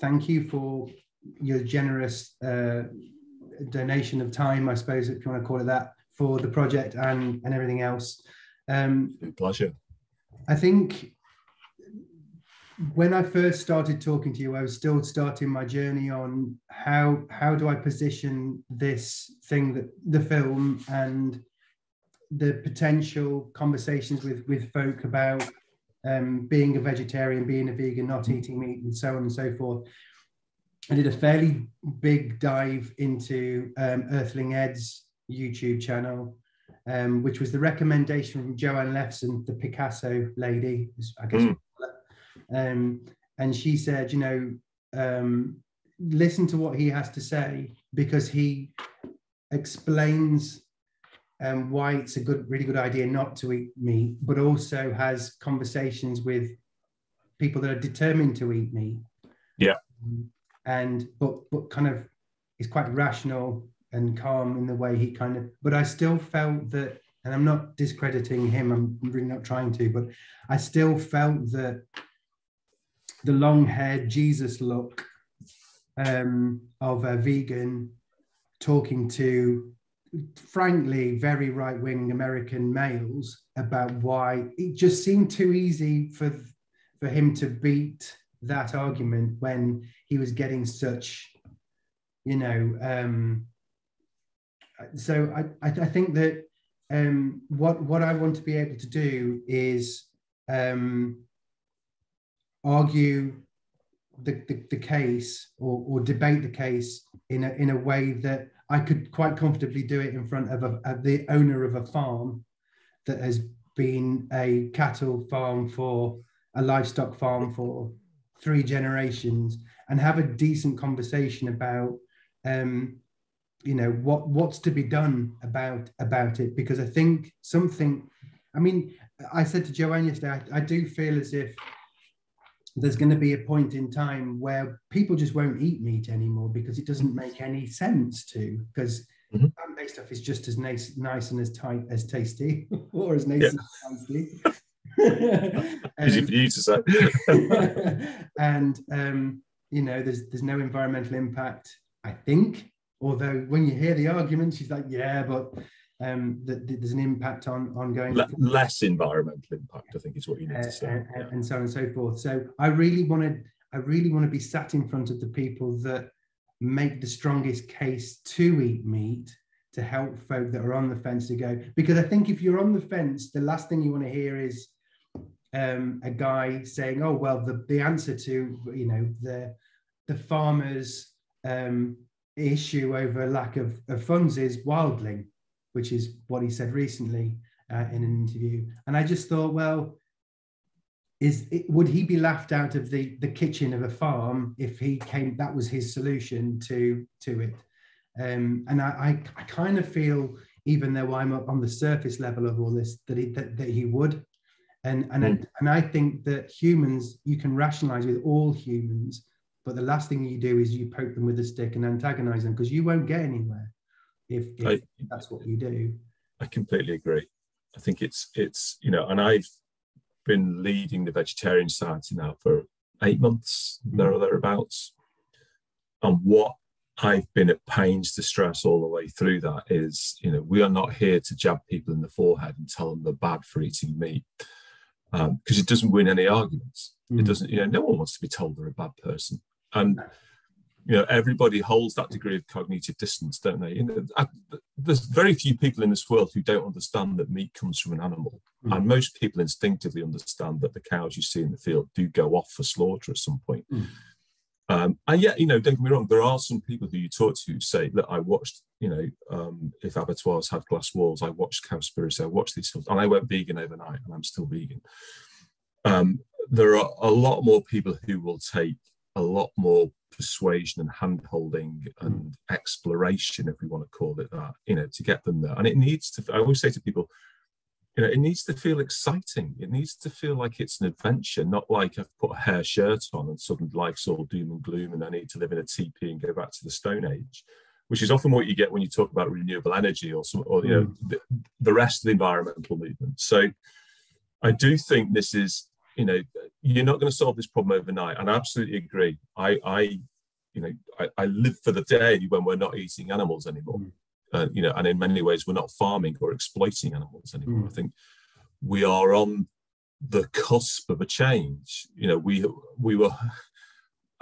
thank you for your generous uh, donation of time, I suppose, if you want to call it that, for the project and, and everything else. Um, Pleasure. I think when I first started talking to you, I was still starting my journey on how how do I position this thing that the film and the potential conversations with with folk about um, being a vegetarian, being a vegan, not eating meat, and so on and so forth. I did a fairly big dive into um, Earthling Ed's YouTube channel, um, which was the recommendation from Joanne Lefson, the Pigcasso lady, I guess. Mm. Um, and she said, you know, um, listen to what he has to say because he explains um, why it's a good, really good idea not to eat meat, but also has conversations with people that are determined to eat meat. Yeah. And but but kind of is quite rational and calm in the way he kind of. But I still felt that, and I'm not discrediting him. I'm really not trying to, but I still felt that the long haired Jesus look um, of a vegan talking to, frankly, very right wing American males about why it just seemed too easy for, for him to beat that argument when he was getting such, you know. Um, so I, I, I think that um, what, what I want to be able to do is. Um, argue the, the, the case or, or debate the case in a, in a way that I could quite comfortably do it in front of, a, the owner of a farm that has been a cattle farm for a livestock farm for three generations and have a decent conversation about um, you know what what's to be done about about it. Because I think something I mean I said to Joanne yesterday I, I do feel as if there's going to be a point in time where people just won't eat meat anymore because it doesn't make any sense to because mm-hmm. plant-based stuff is just as nice, nice and as tight as tasty or as nice yeah. as tasty. Easy for you to say. and um, you know, there's there's no environmental impact. I think, although when you hear the argument, she's like, yeah, but um, that, that, there's an impact on ongoing Le- less environmental impact. I think is what you need uh, to say, uh, yeah. and so on and so forth. So I really wanted, I really want to be sat in front of the people that make the strongest case to eat meat to help folk that are on the fence to go. Because I think if you're on the fence, the last thing you want to hear is um, a guy saying, "Oh well, the the answer to you know the the farmers." Um, issue over lack of, of funds is wildling which is what he said recently uh, in an interview. And I just thought, well, is it, would he be laughed out of the the kitchen of a farm if he came? That was his solution to to it. Um, and I, I, I kind of feel, even though I'm up on the surface level of all this, that he that, that he would. And and mm. and I think that humans you can rationalize with all humans, but the last thing you do is you poke them with a stick and antagonize them because you won't get anywhere if, if I, that's what you do. I completely agree. I think it's it's you know, and I've been leading the vegetarian society now for eight months, mm-hmm. there or thereabouts. And what I've been at pains to stress all the way through that is, you know, we are not here to jab people in the forehead and tell them they're bad for eating meat, because um, it doesn't win any arguments. Mm. It doesn't, you know, no one wants to be told they're a bad person. And you know everybody holds that degree of cognitive dissonance don't they you know, I, there's very few people in this world who don't understand that meat comes from an animal mm. and most people instinctively understand that the cows you see in the field do go off for slaughter at some point mm. um, and yet you know don't get me wrong there are some people who you talk to who say that i watched you know um, if abattoirs had glass walls i watched cowspiracy i watched these films and i went vegan overnight and i'm still vegan um, there are a lot more people who will take a lot more persuasion and hand holding and exploration, if we want to call it that, you know, to get them there. And it needs to, I always say to people, you know, it needs to feel exciting. It needs to feel like it's an adventure, not like I've put a hair shirt on and suddenly life's all doom and gloom and I need to live in a teepee and go back to the Stone Age, which is often what you get when you talk about renewable energy or some, or you know, mm. the, the rest of the environmental movement. So I do think this is you know, you're not going to solve this problem overnight. And I absolutely agree. I, I you know, I, I live for the day when we're not eating animals anymore. Mm. Uh, you know, and in many ways, we're not farming or exploiting animals anymore. Mm. I think we are on the cusp of a change. You know, we we were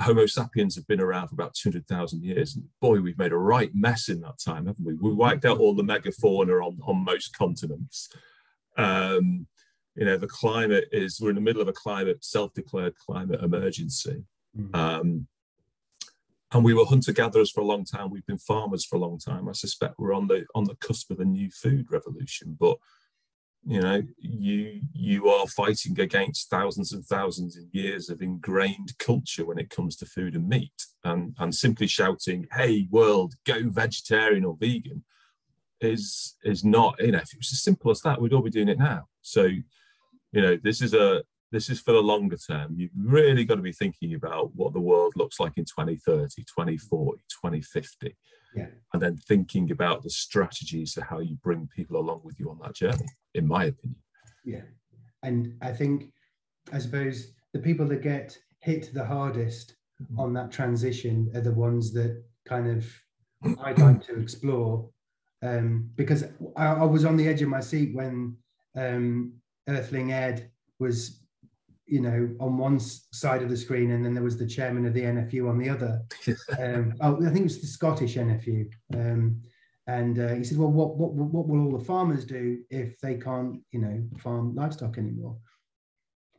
Homo sapiens have been around for about 200,000 years. And boy, we've made a right mess in that time, haven't we? We wiped out all the megafauna on, on most continents. Um, you know, the climate is, we're in the middle of a climate, self declared climate emergency. Mm. Um, and we were hunter gatherers for a long time. We've been farmers for a long time. I suspect we're on the on the cusp of a new food revolution. But you know you you are fighting against thousands and thousands of years of ingrained culture when it comes to food and meat and and simply shouting hey world go vegetarian or vegan is is not you know if it was as simple as that we'd all be doing it now so you know this is a this is for the longer term you've really got to be thinking about what the world looks like in 2030 2040 2050 yeah. and then thinking about the strategies to how you bring people along with you on that journey in my opinion yeah and i think i suppose the people that get hit the hardest mm-hmm. on that transition are the ones that kind of i'd like to explore um, because I, I, was on the edge of my seat when um, earthling ed was you know, on one side of the screen, and then there was the chairman of the NFU on the other. um, oh, I think it was the Scottish NFU. Um, and uh, he said, "Well, what, what what will all the farmers do if they can't, you know, farm livestock anymore?"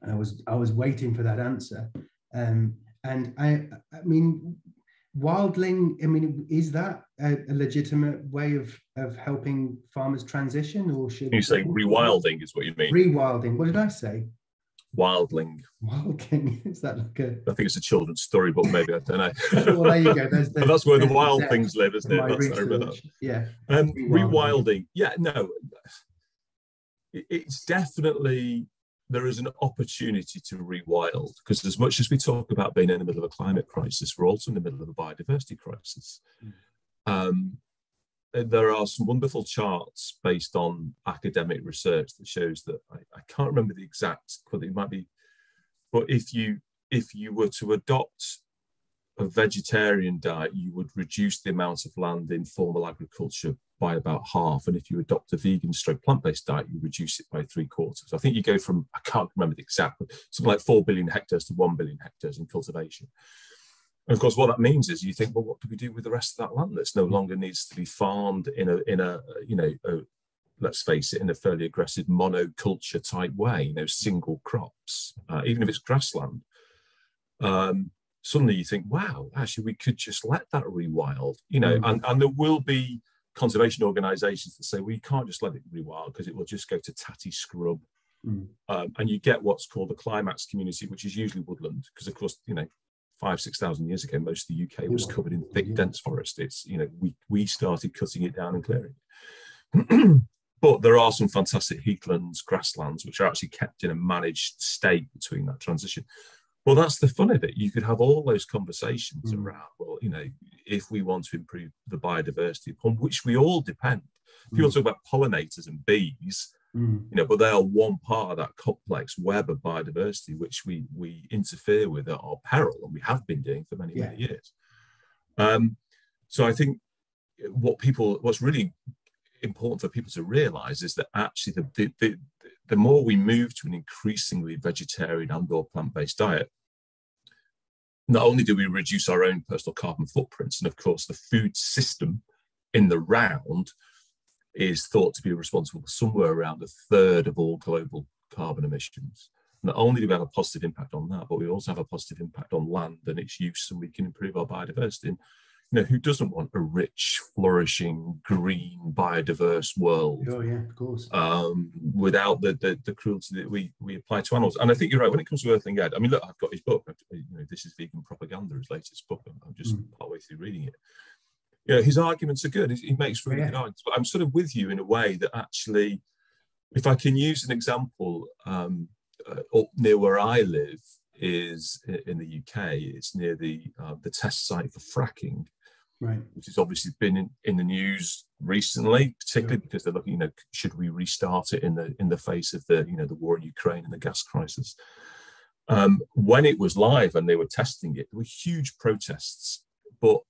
And I was I was waiting for that answer. Um, and I I mean, wildling. I mean, is that a, a legitimate way of of helping farmers transition, or should you say rewilding is what you mean? Rewilding. What did I say? Wildling. Wildling is that like a? I think it's a children's storybook, maybe I don't know. well, there you go. There's, there's, that's where the wild things live, isn't it? That's research. Yeah. Um, rewilding. rewilding. Yeah, no. It's definitely there is an opportunity to rewild because as much as we talk about being in the middle of a climate crisis, we're also in the middle of a biodiversity crisis. Mm. Um, there are some wonderful charts based on academic research that shows that I, I can't remember the exact, but it might be, but if you if you were to adopt a vegetarian diet, you would reduce the amount of land in formal agriculture by about half. And if you adopt a vegan stroke plant-based diet, you reduce it by three quarters. I think you go from, I can't remember the exact, but something like 4 billion hectares to 1 billion hectares in cultivation. And of course, what that means is you think, well, what do we do with the rest of that land that's no longer needs to be farmed in a in a you know a, let's face it in a fairly aggressive monoculture type way, you know, single crops, uh, even if it's grassland. Um, suddenly you think, wow, actually we could just let that rewild, you know, mm. and, and there will be conservation organizations that say, well, you can't just let it rewild because it will just go to tatty scrub. Mm. Um, and you get what's called the climax community, which is usually woodland, because of course, you know, five six thousand years ago most of the uk was covered in thick dense forest. It's you know we we started cutting it down and clearing it. But there are some fantastic heathlands grasslands which are actually kept in a managed state between that transition well that's the fun of it you could have all those conversations mm. around well you know if we want to improve the biodiversity upon which we all depend people mm. talk about pollinators and bees Mm. You know, but they are one part of that complex web of biodiversity which we we interfere with at our peril, and we have been doing for many yeah. many years. Um, so I think what people what's really important for people to realize is that actually the, the, the, the more we move to an increasingly vegetarian and or plant-based diet not only do we reduce our own personal carbon footprints and of course the food system in the round is thought to be responsible for somewhere around a third of all global carbon emissions. Not only do we have a positive impact on that, but we also have a positive impact on land and its use, and we can improve our biodiversity. And, you know, who doesn't want a rich, flourishing, green, biodiverse world? Oh yeah, of course. Um, without the, the, the cruelty that we we apply to animals. And I think you're right when it comes to Earthling Ed. I mean, look, I've got his book. You know, this is vegan propaganda, his latest book. I'm just mm. partway through reading it you know, his arguments are good. He makes really yeah. good arguments. But I'm sort of with you in a way that actually, if I can use an example, um, uh, up near where I live is in the UK. It's near the uh, the test site for fracking, right. which has obviously been in, in the news recently, particularly yeah. because they're looking. You know, should we restart it in the in the face of the you know the war in Ukraine and the gas crisis? Um, when it was live and they were testing it, there were huge protests. But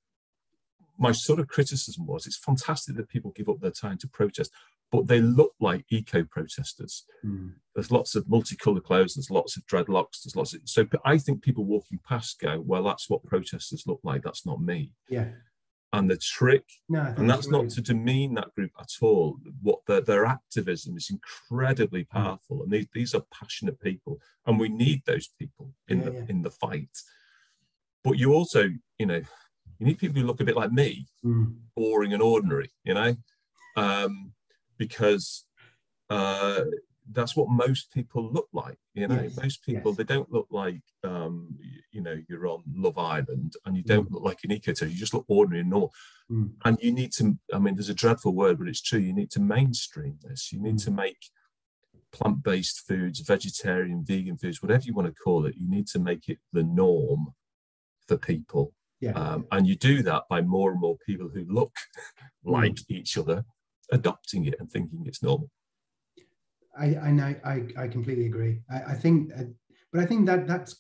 my sort of criticism was it's fantastic that people give up their time to protest, but they look like eco protesters. Mm. There's lots of multicolored clothes, there's lots of dreadlocks, there's lots of so I think people walking past go, Well, that's what protesters look like, that's not me. Yeah. And the trick, no, and that's not to demean that group at all. What their, their activism is incredibly hmm. powerful, and these, these are passionate people, and we need those people in yeah, the yeah. in the fight. But you also, you know, you need people who look a bit like me, mm. boring and ordinary, you know, um, because uh, that's what most people look like. You know, yes. most people yes. they don't look like um, you know you're on Love Island, and you don't mm. look like an eco You just look ordinary and normal. Mm. And you need to. I mean, there's a dreadful word, but it's true. You need to mainstream this. You need mm. to make plant-based foods, vegetarian, vegan foods, whatever you want to call it. You need to make it the norm for people yeah. Um, and you do that by more and more people who look like mm. each other adopting it and thinking it's normal. I I know I, I completely agree. I, I think, uh, but I think that that's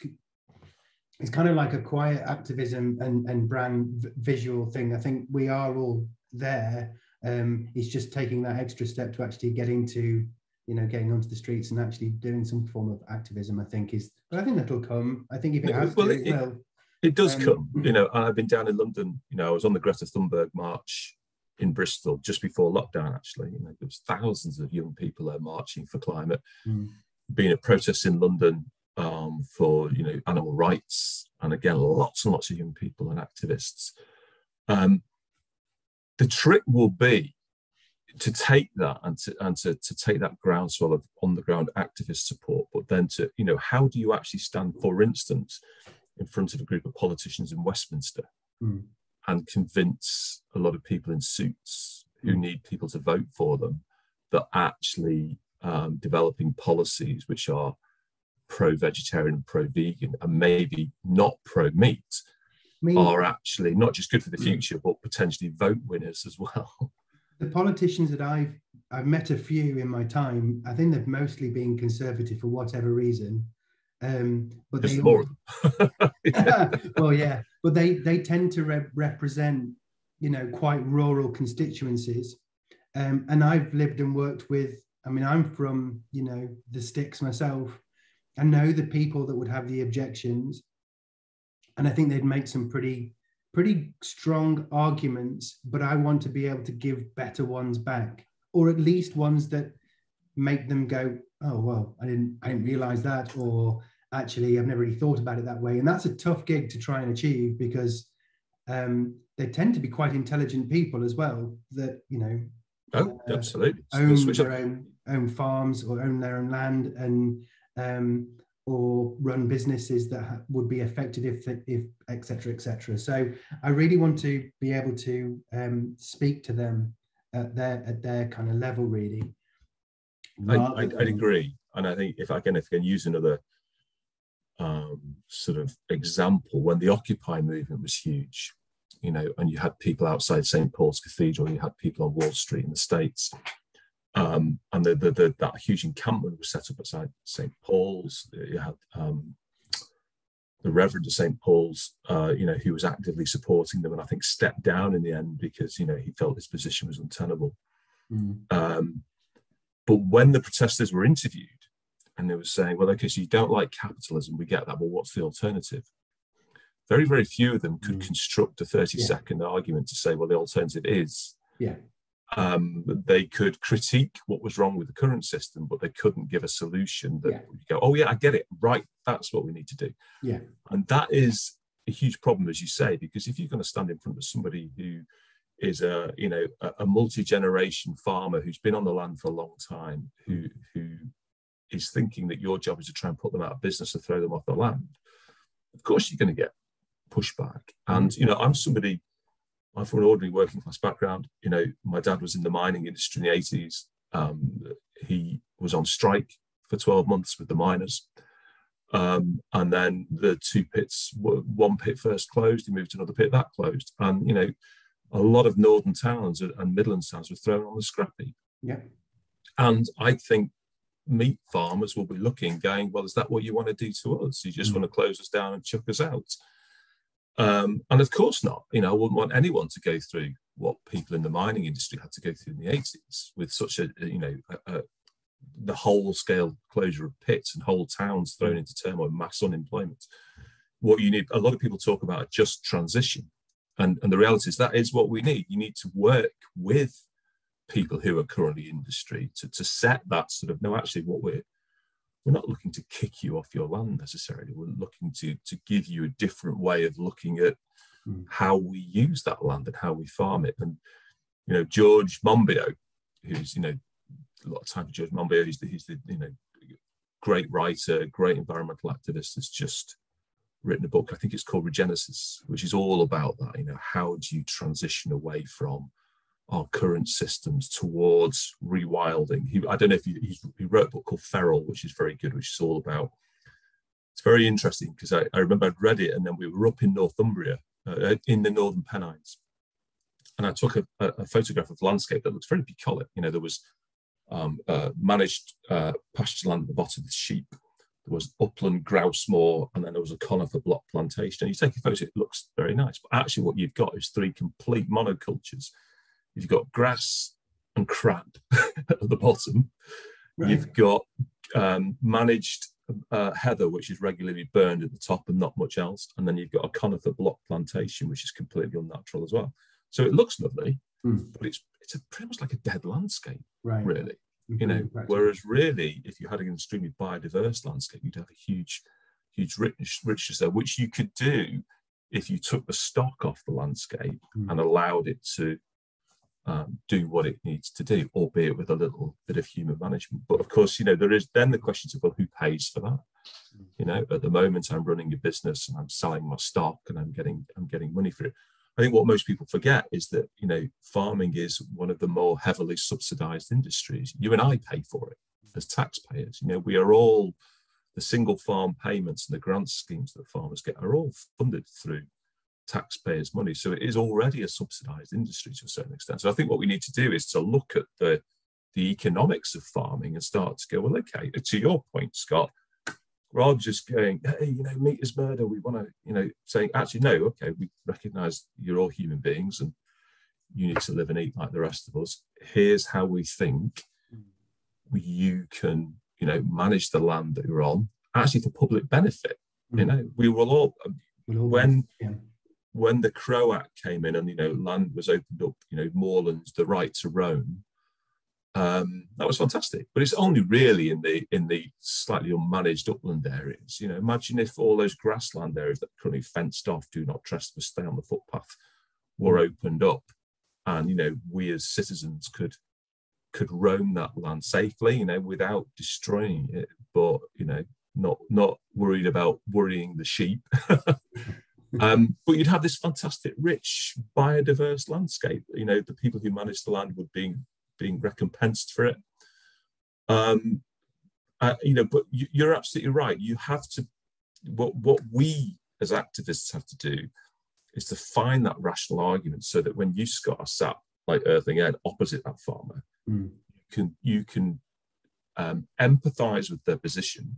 it's kind of like a quiet activism and and brand visual thing. I think we are all there. Um, it's just taking that extra step to actually get into you know getting onto the streets and actually doing some form of activism. I think is, but I think that'll come. I think if it has well, to, it, it will. It does um, come, you know. I've been down in London. You know, I was on the Greta Thunberg march in Bristol just before lockdown. Actually, you know, there was thousands of young people there marching for climate. Mm. Being at protests in London um, for you know animal rights, and again, lots and lots of young people and activists. Um, the trick will be to take that and to and to, to take that groundswell of on the ground activist support, but then to you know how do you actually stand, for instance, in front of a group of politicians in Westminster mm. And convince a lot of people in suits who mm. need people to vote for them that actually um, developing policies which are pro vegetarian and pro vegan and maybe not pro meat are actually not just good for the hmm. future but potentially vote winners as well. The politicians that I've I've met a few in my time. I think they've mostly been conservative for whatever reason, um, but they all, well, yeah, but they they tend to re- represent you know quite rural constituencies, um, and I've lived and worked with. I mean, I'm from you know the sticks myself. I know the people that would have the objections, and I think they'd make some pretty pretty strong arguments. But I want to be able to give better ones back, or at least ones that make them go, oh well, I didn't I didn't realize that, or actually I've never really thought about it that way. And that's a tough gig to try and achieve because um, they tend to be quite intelligent people as well. That you know, oh, uh, absolutely, own their own own farms or own their own land and um, or run businesses that ha- would be effective if if etc etc. So I really want to be able to um, speak to them at their at their kind of level really. I, I, would agree, and I think if I can if I can use another um, sort of example when the Occupy movement was huge, you know, and you had people outside St. Paul's Cathedral, you had people on Wall Street in the States. Um, and the, the, the, that huge encampment was set up outside St. Paul's. You had um, the Reverend of St. Paul's, uh, you know, who was actively supporting them and I think stepped down in the end because, you know, he felt his position was untenable. Mm. Um, but when the protesters were interviewed, and they were saying, well, okay, so you don't like capitalism, we get that, but what's the alternative? Very, very few of them could mm. construct a 30 yeah. second argument to say, well, the alternative is. Yeah. Um, they could critique what was wrong with the current system, but they couldn't give a solution that yeah. would go, oh, yeah, I get it. Right. That's what we need to do. Yeah. And that is a huge problem, as you say, because if you're going to stand in front of somebody who is a you know a, a multi-generation farmer who's been on the land for a long time who who is thinking that your job is to try and put them out of business and throw them off the land, of course you're going to get pushback. And you know, I'm somebody. I'm from an ordinary working class background. You know, my dad was in the mining industry in the 80s. Um, he was on strike for 12 months with the miners. Um, and then the two pits, one pit first closed, he moved to another pit, that closed. And, you know, a lot of northern towns and Midland towns were thrown on the scrap heap. Yeah. And I think meat farmers will be looking, going, well, is that what you want to do to us? You just mm. want to close us down and chuck us out? Um, and of course not. You know, I wouldn't want anyone to go through what people in the mining industry had to go through in the 80s with such a, you know, a, a, the whole scale closure of pits and whole towns thrown into turmoil, mass unemployment. What you need, a lot of people talk about just transition. And, and the reality is that is what we need. You need to work with people who are currently in industry to, to set that sort of no actually what we're we're not looking to kick you off your land necessarily we're looking to to give you a different way of looking at mm. how we use that land and how we farm it and you know george monbiot who's you know a lot of time for george monbiot he's the, he's the you know great writer great environmental activist has just written a book i think it's called regenesis which is all about that you know how do you transition away from our current systems towards rewilding. He, I don't know if he, he, wrote a book called Feral, which is very good, which is all about. It's very interesting because I, I remember I'd read it, and then we were up in Northumbria, uh, in the Northern Pennines, and I took a, a, photograph of landscape that looks very bucolic. You know, there was um, uh, managed uh, pasture land at the bottom with sheep. There was upland grouse moor, and then there was a conifer block plantation. And you take a photo, it looks very nice. But actually, what you've got is three complete monocultures You've got grass and crap at the bottom. Right. You've got um, managed uh, heather, which is regularly burned at the top and not much else. And then you've got a conifer block plantation, which is completely unnatural as well. So it looks lovely, mm. but it's it's a, pretty much like a dead landscape, right. really. Mm-hmm. You know, whereas really, if you had an extremely biodiverse landscape, you'd have a huge, huge richness, richness there, which you could do if you took the stock off the landscape mm. and allowed it to um, do what it needs to do, albeit with a little bit of human management. But of course, you know, there is then the questions of well, who pays for that? You know, at the moment I'm running a business and I'm selling my stock and I'm getting I'm getting money for it. I think what most people forget is that you know farming is one of the more heavily subsidized industries. You and I pay for it as taxpayers. You know, we are all the single farm payments and the grant schemes that farmers get are all funded through taxpayers' money. So it is already a subsidized industry to a certain extent. So I think what we need to do is to look at the the economics of farming and start to go, well, okay, to your point, Scott, rather just going, hey, you know, meat is murder. We want to, you know, saying, actually, no, okay, we recognize you're all human beings and you need to live and eat like the rest of us. Here's how we think you can, you know, manage the land that you're on, actually for public benefit. Mm. You know, we will all, when, yeah when the Crow Act came in and you know land was opened up, you know moorlands, the right to roam, um, that was fantastic. But it's only really in the in the slightly unmanaged upland areas. You know, imagine if all those grassland areas that are currently fenced off, do not trespass, stay on the footpath, were opened up, and you know we as citizens could could roam that land safely, you know, without destroying it, but you know, not not worried about worrying the sheep. Um, but you'd have this fantastic, rich, biodiverse landscape. You know, the people who manage the land would be being recompensed for it. Um, uh, you know, but you, are absolutely right. You have to. What what we as activists have to do is to find that rational argument, so that when you Scott are sat like Earthling Ed opposite that farmer, mm. you can you can um, empathise with their position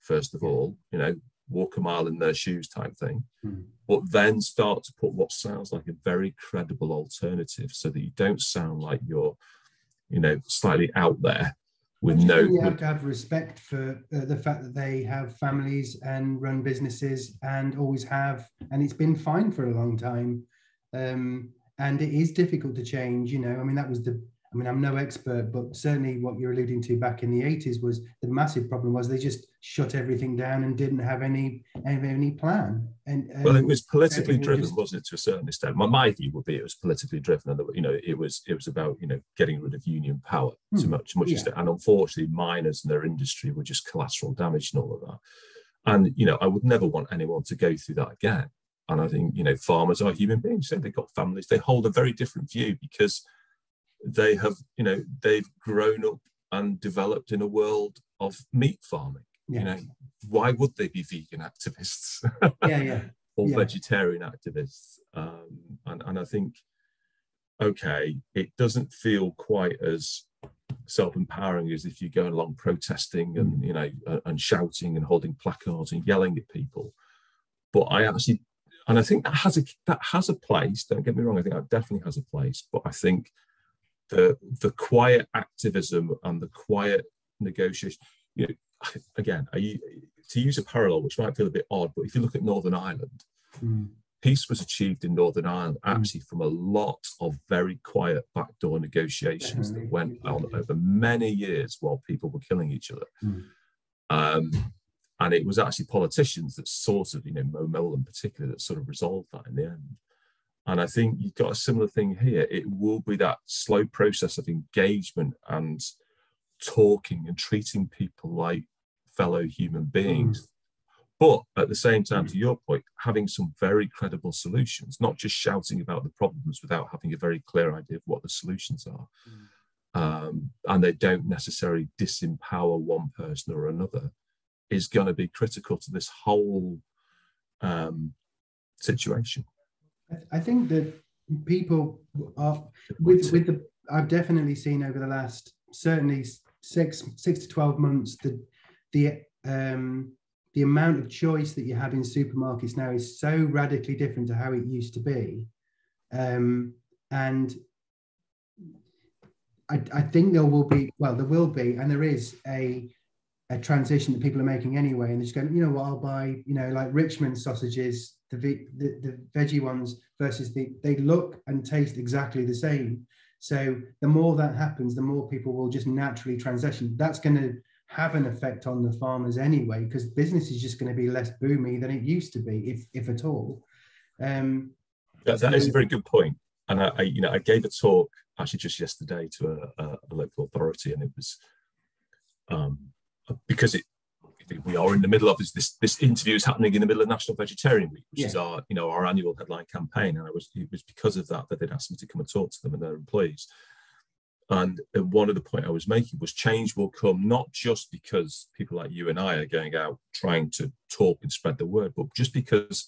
first of all. You know, walk a mile in their shoes type thing, mm. But then start to put what sounds like a very credible alternative so that you don't sound like you're, you know, slightly out there with no. You have to have respect for uh, the fact that they have families and run businesses and always have, and it's been fine for a long time. Um, and it is difficult to change, you know. I mean, that was the I mean, I'm no expert, but certainly what you're alluding to back in the 80s was the massive problem was they just shut everything down and didn't have any any, any plan. And well, it was politically driven, just... wasn't it, to a certain extent? My, my view would be it was politically driven, and you know, it was it was about you know getting rid of union power hmm. to much much yeah. extent. And unfortunately, miners and their industry were just collateral damage and all of that. And you know, I would never want anyone to go through that again. And I think you know, farmers are human beings. So they've got families. They hold a very different view because they have, you know, they've grown up and developed in a world of meat farming. Yeah. You know, why would they be vegan activists? yeah, yeah. or yeah. vegetarian activists? Um, and, and I think, okay, it doesn't feel quite as self-empowering as if you're going along protesting and you know and shouting and holding placards and yelling at people but i actually and i think that has a that has a place don't get me wrong i think that definitely has a place but i think the the quiet activism and the quiet negotiation you know, again you, to use a parallel which might feel a bit odd but if you look at northern ireland mm peace was achieved in Northern Ireland mm. actually from a lot of very quiet backdoor negotiations that went on over many years while people were killing each other. Mm. Um, and it was actually politicians that sort of, you know, Mo Mowlam in particular, that sort of resolved that in the end. And I think you've got a similar thing here. It will be that slow process of engagement and talking and treating people like fellow human beings mm. But at the same time, to your point, having some very credible solutions, not just shouting about the problems without having a very clear idea of what the solutions are. Mm. Um, and they don't necessarily disempower one person or another, is going to be critical to this whole um, situation. I think that people are with with the I've definitely seen over the last certainly six six to twelve months the the um, the amount of choice that you have in supermarkets now is so radically different to how it used to be. Um, and I, I, think there will be, well, there will be, and there is a, a transition that people are making anyway. And they're just going, you know what, I'll buy, you know, like Richmond sausages, the, the, the veggie ones versus the, they look and taste exactly the same. So the more that happens, the more people will just naturally transition. That's going to have an effect on the farmers anyway, because business is just going to be less boomy than it used to be, if if at all. Um, that, that so, is a very good point. And I, I, you know, I gave a talk actually just yesterday to a, a, a local authority, and it was um, because it we are in the middle of this, this this interview is happening in the middle of National Vegetarian Week, which yeah. is our you know our annual headline campaign, and I was it was because of that that they'd asked me to come and talk to them and their employees. And one of the point I was making was change will come not just because people like you and I are going out trying to talk and spread the word, but just because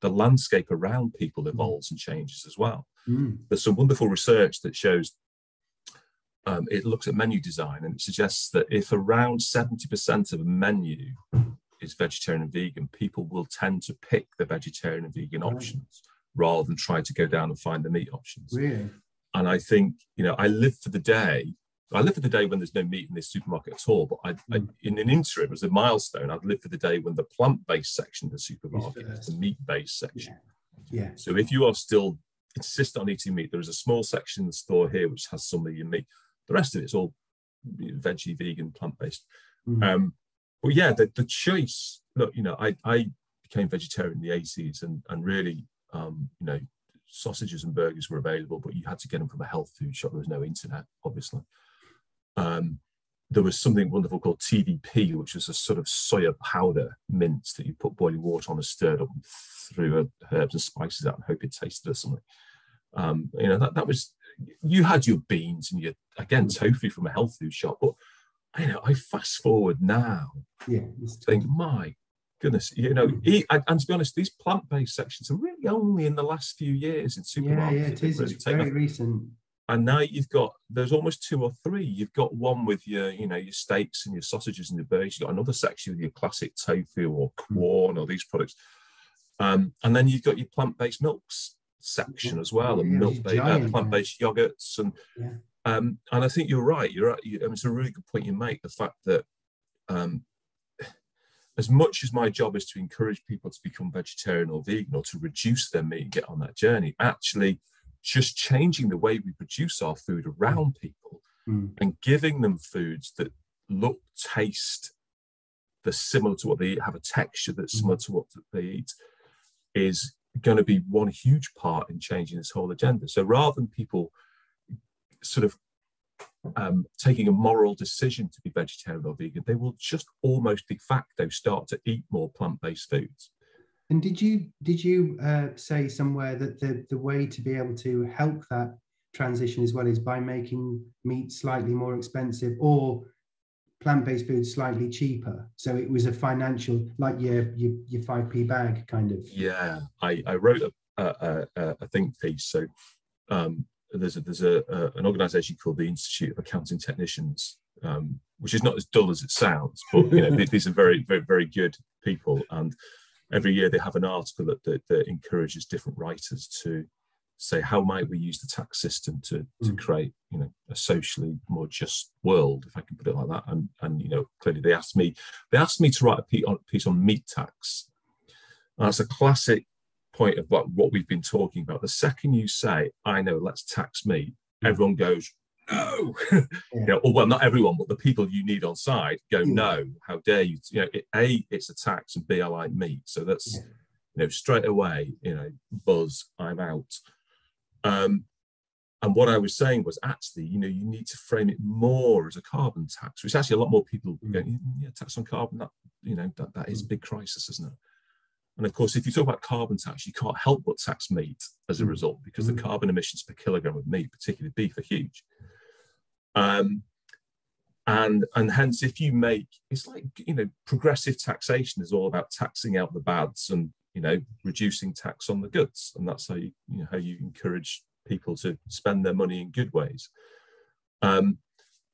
the landscape around people evolves and changes as well. Mm. There's some wonderful research that shows um, it looks at menu design and it suggests that if around 70% of a menu is vegetarian and vegan, people will tend to pick the vegetarian and vegan right. options rather than try to go down and find the meat options. Really? And I think, you know, I live for the day. I live for the day when there's no meat in this supermarket at all. But I, I, hmm. in an interim, as a milestone, I'd live for the day when the plant-based section of the supermarket is the meat-based section. Yeah. yeah. So if you are still insist on eating meat, there is a small section in the store here which has some of your meat. The rest of it's all veggie, vegan, plant-based. Mm-hmm. Um, but yeah, the, the choice. Look, you know, I, I became vegetarian in the 80s, and and really, um, you know, sausages and burgers were available, but you had to get them from a health food shop. There was no internet, obviously. Um, there was something wonderful called TVP, which was a sort of soya powder mince that you put boiling water on and stirred up and threw herbs and spices out and hope it tasted or something. Um, you know, that, that was, you had your beans and your, again, tofu from a health food shop, but you know, I fast forward now, yeah, think, my goodness, you know, eat, and, and, to be honest, these plant-based sections are really only in the last few years in supermarkets. Yeah, yeah, it is. Really it's very off. recent. And now you've got there's almost two or three. You've got one with your, you know, your steaks and your sausages and your burgers. You've got another section with your classic tofu or Quorn or these products. Um, and then you've got your plant-based milks section as well, and milk-based uh, plant-based yogurts and. Yeah. Um, and I think you're right. You're right. You, I mean, it's a really good point you make. The fact that um, as much as my job is to encourage people to become vegetarian or vegan or to reduce their meat and get on that journey, actually just changing the way we produce our food around people mm. and giving them foods that look, taste, they're similar to what they eat, have a texture that's mm. similar to what they eat, is going to be one huge part in changing this whole agenda. So rather than people sort of um, taking a moral decision to be vegetarian or vegan, they will just almost de facto start to eat more plant-based foods. And did you did you uh, say somewhere that the the way to be able to help that transition as well is by making meat slightly more expensive or plant-based food slightly cheaper. So it was a financial like your your, your 5p bag kind of. Yeah i i wrote a a, a, a think piece. So um there's a, there's a, a, an organisation called the Institute of Accounting Technicians, um, which is not as dull as it sounds, but you know these are very very very good people, and every year they have an article that, that, that encourages different writers to say how might we use the tax system to to mm. create you know a socially more just world if i can put it like that and and you know clearly they asked me they asked me to write a piece on, piece on meat tax and that's a classic point of what, what we've been talking about the second you say i know let's tax meat mm. everyone goes no yeah. you know or well not everyone but the people you need on side go mm. no how dare you you know it, a it's a tax and b i like meat so that's yeah. you know straight away you know buzz i'm out um, and what I was saying was actually, you know, you need to frame it more as a carbon tax, which actually a lot more people mm. going, yeah, tax on carbon, that, you know, that, that is a mm. big crisis, isn't it? And of course, if you talk about carbon tax, you can't help but tax meat as a mm. result because the carbon emissions per kilogram of meat, particularly beef, are huge. Um, and and hence, if you make it's like you know, progressive taxation is all about taxing out the bads and you know, reducing tax on the goods, and that's how you, you know, how you encourage people to spend their money in good ways. Um,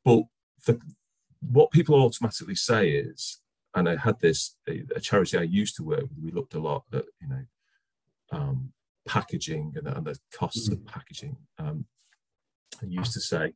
but the, what people automatically say is, and I had this a, a, charity I used to work with. We looked a lot at you know um, packaging and, and, the costs mm. of packaging. Um, I used to say,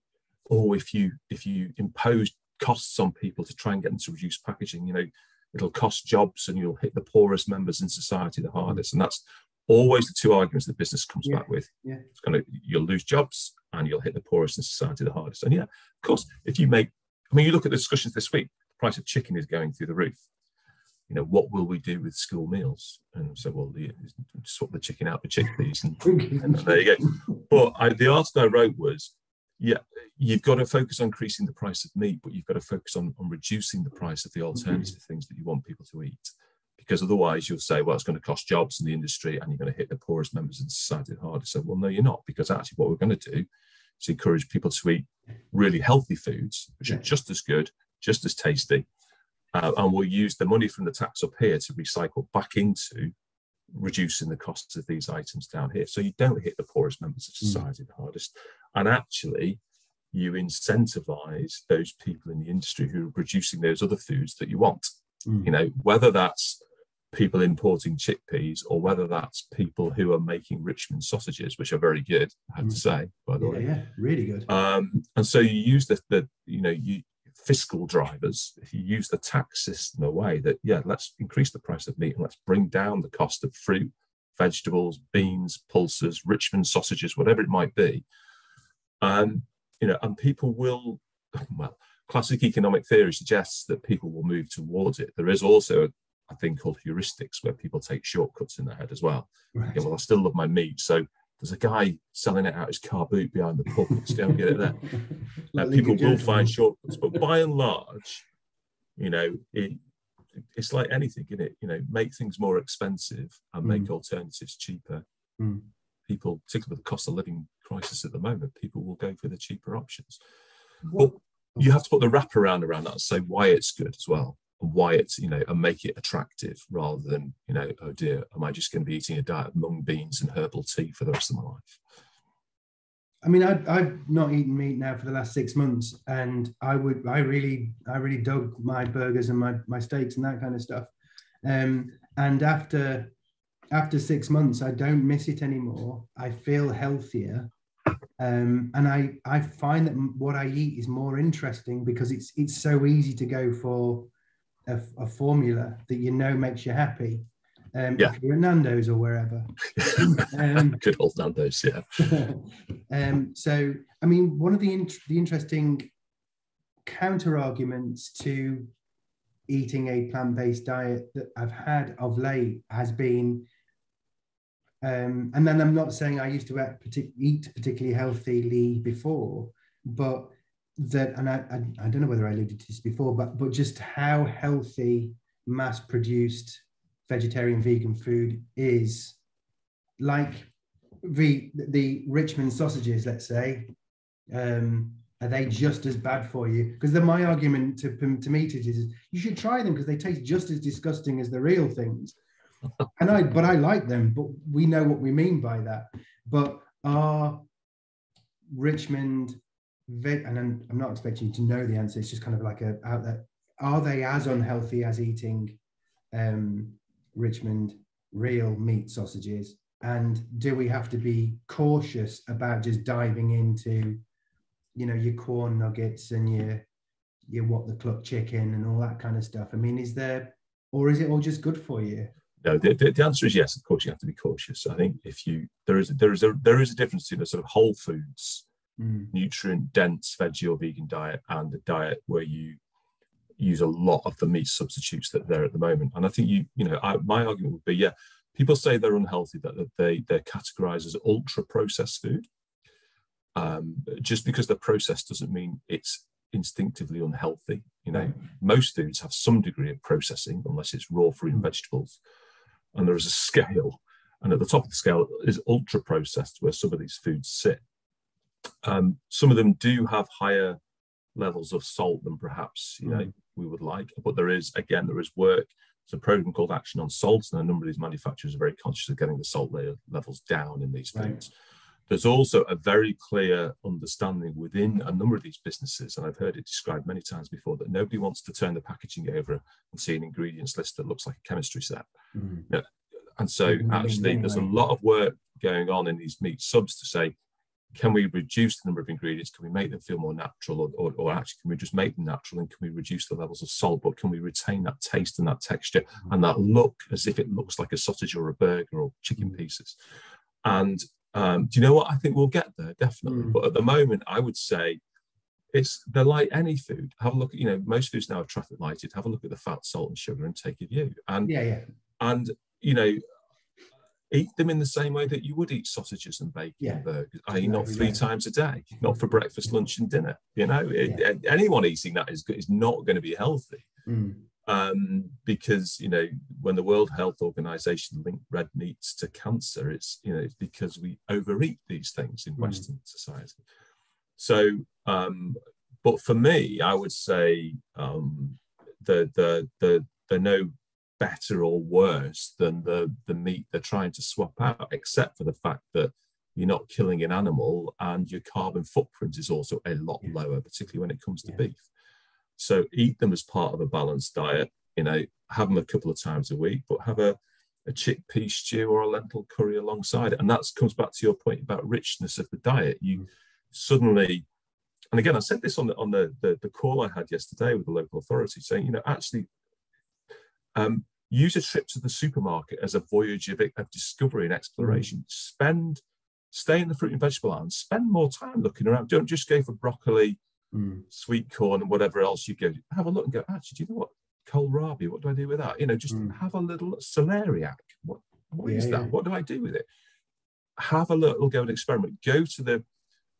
oh, if you if you impose costs on people to try and get them to reduce packaging, you know, it'll cost jobs and you'll hit the poorest members in society the hardest. And that's always the two arguments that business comes yeah. back with. Yeah. It's going to you'll lose jobs and you'll hit the poorest in society the hardest. And yeah, of course, if you make, I mean, you look at the discussions this week. The price of chicken is going through the roof. You know, what will we do with school meals? And so, well, the, swap the chicken out for chickpeas, and, and there you go. But I, the article I wrote was yeah, you've got to focus on increasing the price of meat, but you've got to focus on, on reducing the price of the alternative mm-hmm. things that you want people to eat. Because otherwise, you'll say, well, it's going to cost jobs in the industry and you're going to hit the poorest members of society harder. So, well, no, you're not, because actually, what we're going to do is encourage people to eat really healthy foods, which are just as good, just as tasty. Uh, and we'll use the money from the tax up here to recycle back into reducing the costs of these items down here. So you don't hit the poorest members of mm. society mm. the hardest. And actually, you incentivize those people in the industry who are producing those other foods that you want. Mm. You know, whether that's people importing chickpeas or whether that's people who are making Richmond sausages, which are very good, I have mm. to say, by the yeah, way. Yeah, really good. Um, and so you use the, the you know, you fiscal drivers, if you use the tax system away that, yeah, let's increase the price of meat and let's bring down the cost of fruit, vegetables, beans, pulses, Richmond sausages, whatever it might be. Um, you know, and people will, well, classic economic theory suggests that people will move towards it. There is also a thing called heuristics where people take shortcuts in their head as well. Right. well, I still love my meat, so there's a guy selling it out his car boot behind the pub. Let's go and get it there. uh, people will find shortcuts, but by and large, you know, it, it's like anything, in it? You know, make things more expensive and make mm. alternatives cheaper. Mm. People, particularly with the cost of living crisis at the moment, people will go for the cheaper options. But you have to put the wrap around around that and say why it's good as well why it's you know and make it attractive rather than you know oh dear am i just going to be eating a diet of mung beans and herbal tea for the rest of my life? I mean I, i've not eaten meat now for the last six months and i would i really i really dug my burgers and my, my steaks and that kind of stuff. Um, and after after six months i don't miss it anymore. I feel healthier. Um, and I, I find that what I eat is more interesting because it's it's so easy to go for a, a formula that you know makes you happy. Um, yeah. If you're Nando's or wherever. um, Good old Nando's, yeah. um, so, I mean, one of the in- the interesting counter arguments to eating a plant based diet that I've had of late has been, um, and then I'm not saying I used to eat particularly healthily before, but that, and I, I, I don't know whether I alluded to this before, but but just how healthy mass-produced vegetarian vegan food is, like the the Richmond sausages, let's say, um, are they just as bad for you? Because then my argument to to meat is, is you should try them because they taste just as disgusting as the real things. and I but I like them, but we know what we mean by that. But are Richmond, and I'm, not expecting you to know the answer. It's just kind of like a out there. Are they as unhealthy as eating um, Richmond real meat sausages? And do we have to be cautious about just diving into, you know, your Quorn nuggets and your your what the cluck chicken and all that kind of stuff? I mean, is there, or is it all just good for you? No, the, the, the, answer is yes. Of course, you have to be cautious. I think if you there is there is a there is a difference between a sort of whole foods, mm. nutrient dense veggie or vegan diet and a diet where you use a lot of the meat substitutes that are there at the moment. And I think you you know I, my argument would be yeah, people say they're unhealthy that, that they they're categorized as ultra processed food. Um, just because they're processed doesn't mean it's instinctively unhealthy. You know, most foods have some degree of processing, unless it's raw fruit and mm. vegetables and there is a scale. And at the top of the scale is ultra processed, where some of these foods sit. Um, some of them do have higher levels of salt than perhaps you know mm. we would like, but there is again there is work. There's a program called Action on Salt, and a number of these manufacturers are very conscious of getting the salt layer levels down in these foods. Right. There's also a very clear understanding within a number of these businesses, and I've heard it described many times before, that nobody wants to turn the packaging over and see an ingredients list that looks like a chemistry set. Mm. Yeah. And so, actually, there's a lot of work going on in these meat subs to say, can we reduce the number of ingredients? Can we make them feel more natural? Or, or, or, actually, can we just make them natural and can we reduce the levels of salt? But can we retain that taste and that texture mm-hmm. and that look as if it looks like a sausage or a burger or chicken mm-hmm. pieces? And um, do you know what? I think we'll get there definitely. Mm. But at the moment, I would say it's they're like any food. Have a look at you know most foods now are traffic lighted. Have a look at the fat, salt, and sugar, and take a view. And yeah, yeah. And you know, eat them in the same way that you would eat sausages and bacon yeah. and burgers. I.e., not three times a day, not for breakfast, lunch, and dinner. You know, yeah. it, anyone eating that is is not going to be healthy. Mm um, because you know when the World Health Organization linked red meats to cancer, it's you know it's because we overeat these things in mm. Western society. So, um, but for me, I would say um, the the the they're no better or worse than the the meat they're trying to swap out, except for the fact that you're not killing an animal and your carbon footprint is also a lot lower, particularly when it comes to yeah. beef. So eat them as part of a balanced diet. You know, have them a couple of times a week, but have a, a chickpea stew or a lentil curry alongside it. And that comes back to your point about richness of the diet. You mm. suddenly, and again, I said this on the on the, the, the call I had yesterday with the local authority, saying, you know, actually um, use a trip to the supermarket as a voyage of, of discovery and exploration. Mm. Spend, stay in the fruit and vegetable aisle and spend more time looking around. Don't just go for broccoli mm. sweet corn and whatever else you go, have a look and go, actually, do you know what? Kohlrabi, what do I do with that? You know, just mm. have a little celeriac. What, what yeah, is that? Yeah. What do I do with it? Have a little go and experiment. Go to the,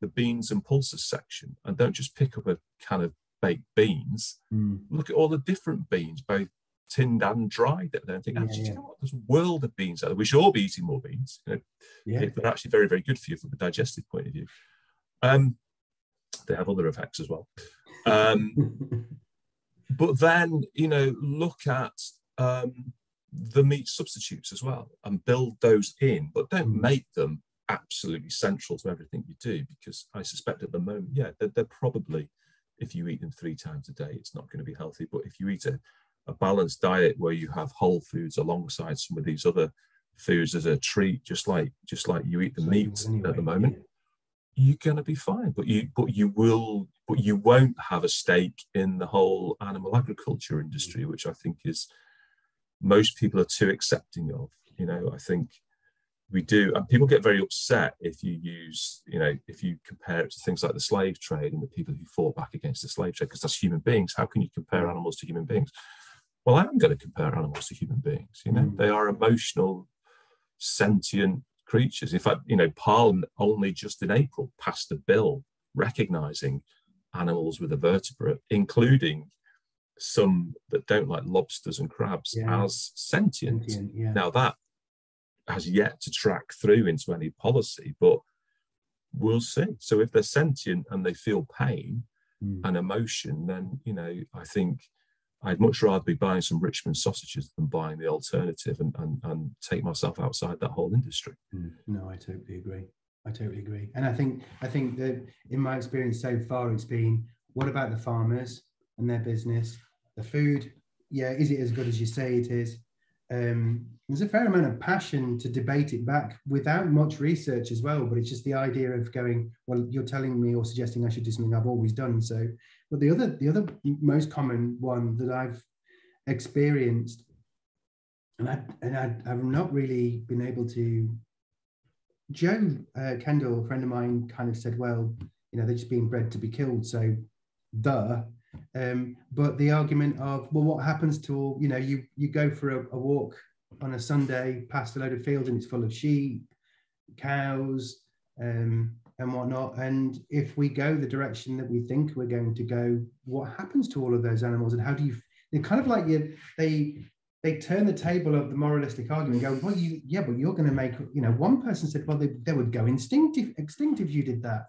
the beans and pulses section and don't just pick up a can of baked beans. Mm. Look at all the different beans, both tinned and dried that then think, actually, yeah, yeah. you know what? There's a world of beans out there. We should all be eating more beans. You know, yeah. They're actually very, very good for you from a digestive point of view. Um, they have other effects as well. Um, but then, you know, look at um, the meat substitutes as well and build those in, but don't mm. make them absolutely central to everything you do because I suspect at the moment, yeah, they're, they're probably, if you eat them three times a day, it's not going to be healthy. But if you eat a, a balanced diet where you have whole foods alongside some of these other foods as a treat, just like just like you eat the so meat anyway, at the moment, you're going to be fine. But you but you will but you won't have a stake in the whole animal agriculture industry mm. which i think is most people are too accepting of you know? I think we do and people get very upset if you use you know if you compare it to things like the slave trade and the people who fought back against the slave trade because that's human beings. How can you compare animals to human beings well i am going to compare animals to human beings you know mm. they are emotional sentient creatures. In fact, you know, Parliament only just in April passed a bill recognizing animals with a vertebrate, including some that don't like lobsters and crabs, yeah. as sentient. sentient yeah. Now, that has yet to track through into any policy, but we'll see. So, if they're sentient and they feel pain mm. and emotion, then, you know, I think I'd much rather be buying some Richmond sausages than buying the alternative and, and, and take myself outside that whole industry. Mm, no, I totally agree. I totally agree. And I think I think that in my experience so far, it's been what about the farmers and their business? The food, yeah, is it as good as you say it is? Um, there's a fair amount of passion to debate it back without much research as well. But it's just the idea of going, well, you're telling me or suggesting I should do something I've always done. So, but the other the other most common one that I've experienced, and I and I, I've not really been able to Joe uh, Kendall, a friend of mine, kind of said, well, you know, they're just being bred to be killed. So, duh. Um, but the argument of, well, what happens to, all, you know, you, you go for a, a walk on a Sunday past a load of fields and it's full of sheep, cows, um, and whatnot. And if we go the direction that we think we're going to go, what happens to all of those animals? And how do you, they're kind of like you, they, they turn the table of the moralistic argument and go, well, you, yeah, but you're going to make, you know, one person said, well, they, they would go instinctive, extinct if you did that.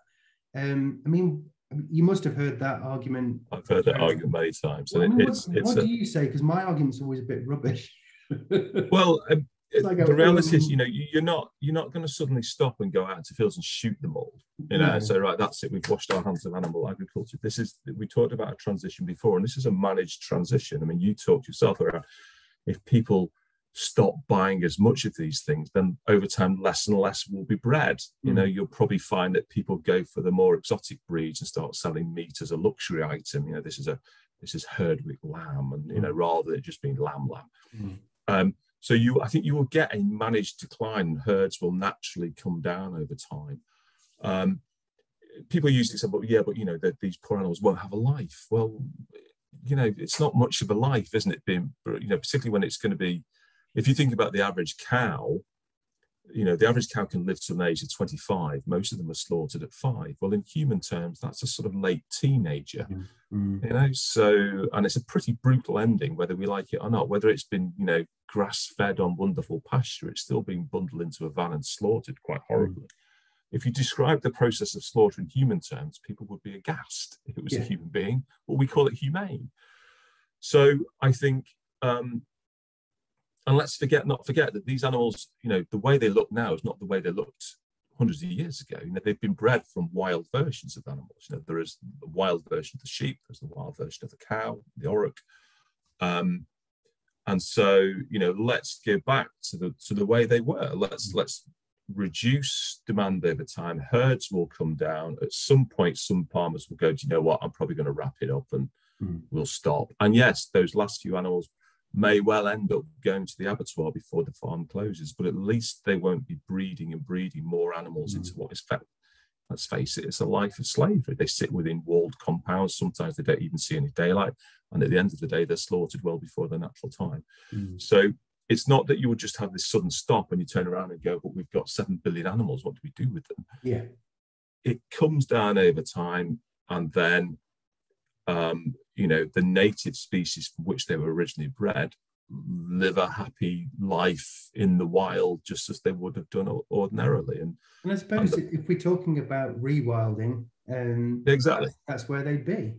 Um, I mean, you must have heard that argument. I've heard that argument many times. Well, I mean, it's, what, it's what a, do you say? Because my argument's always a bit rubbish. well, um, like the reality is, you know, you're not you're not going to suddenly stop and go out into fields and shoot them all. You know, no. so right, that's it. We've washed our hands of animal agriculture. This is we talked about a transition before, and this is a managed transition. I mean, you talked yourself around if people stop buying as much of these things, then over time less and less will be bred. You know, hmm. you'll probably find that people go for the more exotic breeds and start selling meat as a luxury item. You know, this is a this is Herdwick lamb, and you know, hmm. rather than just being lamb lamb. Mm. Um, so you, I think you will get a managed decline. Herds will naturally come down over time. Um, people usually say, "But yeah, but you know, that these poor animals won't have a life." Well, you know, it's not much of a life, isn't it? Being, you know, particularly when it's going to be, if you think about the average cow, you know, the average cow can live to an age of 25. Most of them are slaughtered at five. Well, in human terms, that's a sort of late teenager, mm-hmm. you know. So, and it's a pretty brutal ending, whether we like it or not. Whether it's been, you know, grass fed on wonderful pasture, it's still being bundled into a van and slaughtered quite horribly. Mm-hmm if you describe the process of slaughter in human terms, people would be aghast if it was yeah. a human being, but we call it humane. So I think, um, and let's forget, not forget that these animals, you know, the way they look now is not the way they looked hundreds of years ago. You know, they've been bred from wild versions of animals. You know, there is the wild version of the sheep, there's the wild version of the cow, the auroch. Um, and so, you know, let's go back to the to the way they were. Let's let's reduce demand over time. Herds will come down. At some point, some farmers will go, Do you know what? I'm probably going to wrap it up and mm. we'll stop. And yes, those last few animals may well end up going to the abattoir before the farm closes, but at least they won't be breeding and breeding more animals mm. into what is fed. Let's face it, it's a life of slavery. They sit within walled compounds. Sometimes they don't even see any daylight. And at the end of the day, they're slaughtered well before their natural time. Mm. So it's not that you would just have this sudden stop and you turn around and go, but we've got 7 billion animals. What do we do with them? Yeah. It comes down over time. And then, um, you know, the native species from which they were originally bred live a happy life in the wild just as they would have done ordinarily. And, and I suppose and the, if we're talking about rewilding, um, exactly, that's, that's where they'd be.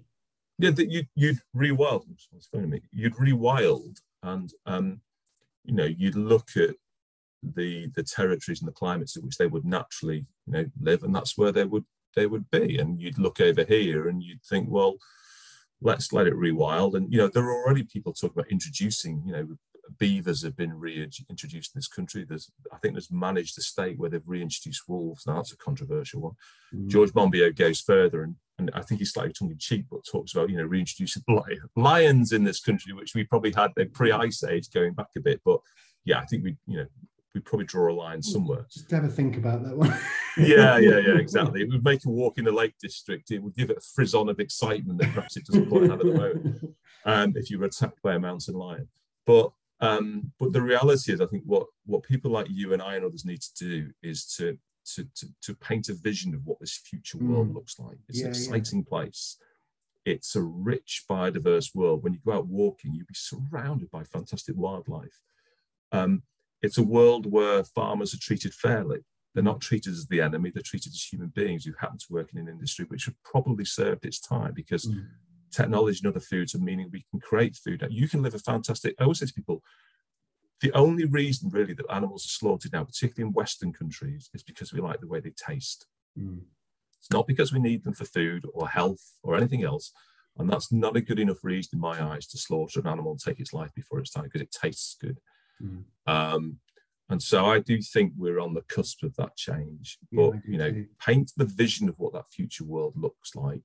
Yeah, that you, you'd rewild. me. You'd rewild, and um, you know, you'd look at the the territories and the climates in which they would naturally, you know, live, and that's where they would they would be. And you'd look over here and you'd think, well, let's let it rewild. And you know, there are already people talking about introducing, you know, beavers have been reintroduced in this country. There's, I think, there's managed a state where they've reintroduced wolves. Now that's a controversial one. Mm. George Monbiot goes further, and, and I think he's slightly tongue in cheek, but talks about you know reintroducing lions in this country, which we probably had a pre-ice age going back a bit. But yeah, I think we you know we probably draw a line somewhere. Just have a think about that one. yeah, yeah, yeah, exactly. It would make a walk in the Lake District. It would give it a frisson of excitement that perhaps it doesn't quite have at the moment. Um, if you were attacked by a mountain lion, but um, but the reality is, I think what what people like you and I and others need to do is to to to, to paint a vision of what this future mm. world looks like. It's yeah, an exciting yeah. place. It's a rich, biodiverse world. When you go out walking, you'll be surrounded by fantastic wildlife. Um, it's a world where farmers are treated fairly. They're not treated as the enemy, they're treated as human beings who happen to work in an industry which have probably served its time because mm technology and other foods are meaning we can create food. You can live a fantastic, I always say to people, the only reason really that animals are slaughtered now, particularly in Western countries, is because we like the way they taste. Mm. It's not because we need them for food or health or anything else. And that's not a good enough reason in my eyes to slaughter an animal and take its life before it's time because it tastes good. Mm. Um, and so I do think we're on the cusp of that change. But do you know, too. paint the vision of what that future world looks like,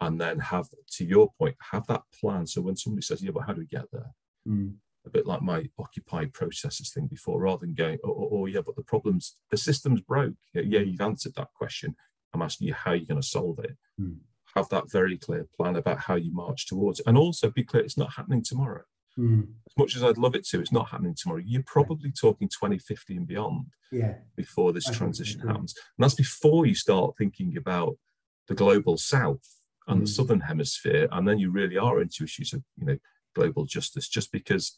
and then have, to your point, have that plan. So when somebody says, "Yeah, but how do we get there?" Mm. a bit like my Occupy processes thing before, rather than going, oh, oh, oh, yeah, but the problems, the system's broke. Yeah, yeah, you've answered that question. I'm asking you how you're going to solve it. Hmm. Have that very clear plan about how you march towards it. And also be clear, it's not happening tomorrow. Mm. As much as I'd love it to, it's not happening tomorrow. You're probably talking 2050 and beyond Yeah. before this I transition happens. And that's before you start thinking about the global south and the Mm. southern hemisphere. And then you really are into issues of, you know, global justice. Just because